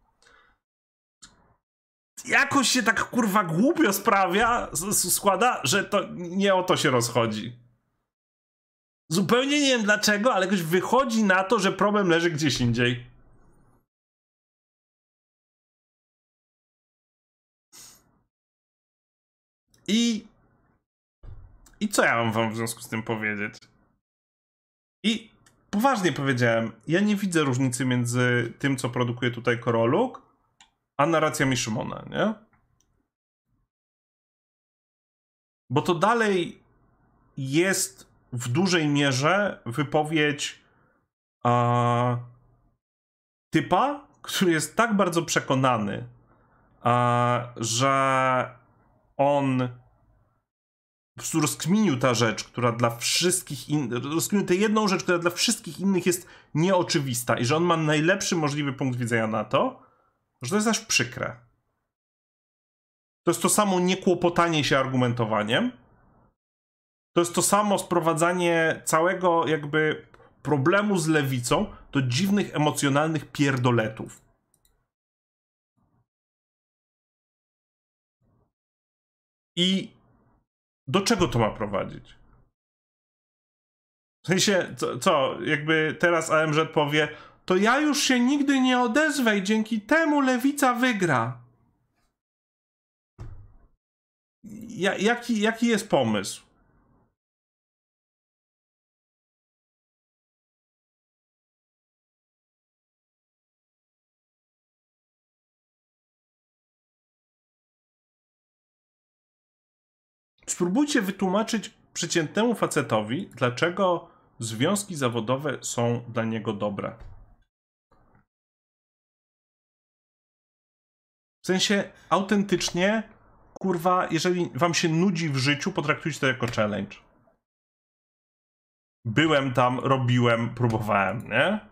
jakoś się tak kurwa głupio sprawia, składa, że to nie o to się rozchodzi. Zupełnie nie wiem dlaczego, ale jakoś wychodzi na to, że problem leży gdzieś indziej. I. I co ja mam wam w związku z tym powiedzieć? I poważnie powiedziałem, ja nie widzę różnicy między tym, co produkuje tutaj Koroluk, a narracjami Szymona, nie? Bo to dalej jest w dużej mierze wypowiedź a, typa, który jest tak bardzo przekonany, a, że on rozkminił ta rzecz, która dla wszystkich innych, rozkminił tę jedną rzecz, która dla wszystkich innych jest nieoczywista i że on ma najlepszy możliwy punkt widzenia na to, że to jest aż przykre. To jest to samo niekłopotanie się argumentowaniem. To jest to samo sprowadzanie całego jakby problemu z lewicą do dziwnych emocjonalnych pierdoletów. I do czego to ma prowadzić? W sensie, co, co jakby teraz AMZ powie, to ja już się nigdy nie odezwę i dzięki temu lewica wygra. Ja, jaki, jaki jest pomysł? Spróbujcie wytłumaczyć przeciętnemu facetowi, dlaczego związki zawodowe są dla niego dobre. W sensie autentycznie, kurwa, jeżeli wam się nudzi w życiu, potraktujcie to jako challenge. Byłem tam, robiłem, próbowałem, nie?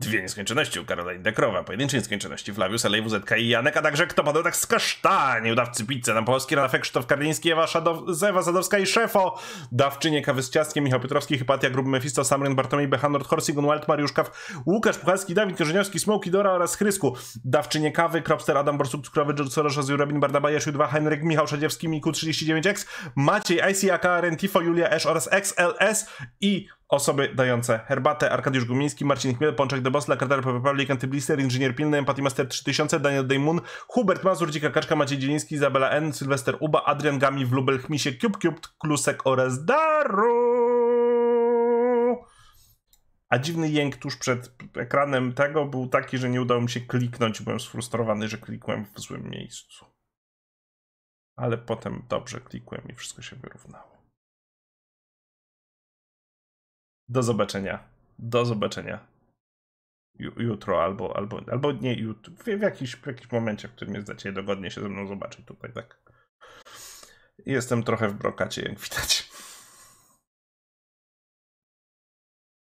Dwie nieskończoności u Caroline Dekrowa, pojedyncze nieskończoności Flavius, Alej, WZK i Janek, a także kto padł tak z kasztani, udawcy pizzy, na polski, Rafał Krzysztof Karliński, Ewa Szadow, Zewa Zadowska i Szefo, dawczynie kawy z ciastkiem, Michał Piotrowski, Hypatia, Gruby Mephisto, Samryn, Bartomiej, Bechanord, Horsigun, Walt, Mariusz Kaw, Łukasz Puchalski, Dawid Korzeniowski, Smoki, Dora oraz Chrysku, dawczynie kawy, Kropster, Adam Borsuk, Cukrowy, George Soros, José Robin, Barnaba, Jeszu 2, Henryk, Michał Szadziewski, Miku 39X, Maciej, ICAK, Rentifo, Julia Esz oraz XLS i Osoby dające herbatę Arkadiusz Gumiński, Marcin Chmiel, Pączek de Bosla, Kartar Pepe Pawlik, Antyblister, Inżynier Pilny, Empathy Master 3000, Daniel Dejmun, Hubert Mazur, Dzika Kaczka, Maciej Dzieliński, Izabela N, Sylwester Uba, Adrian Gami, Wlubel, Chmisie, Cube Cube, Klusek oraz Daru. A dziwny jęk tuż przed ekranem tego był taki, że nie udało mi się kliknąć. Byłem sfrustrowany, że klikłem w złym miejscu. Ale potem dobrze klikłem i wszystko się wyrównało. Do zobaczenia. Do zobaczenia. Jutro albo, albo, albo nie jutro. W, w, jakiś, w jakimś momencie, w którym jest dla Ciebie dogodnie się ze mną zobaczyć tutaj, tak. Jestem trochę w brokacie, jak widać.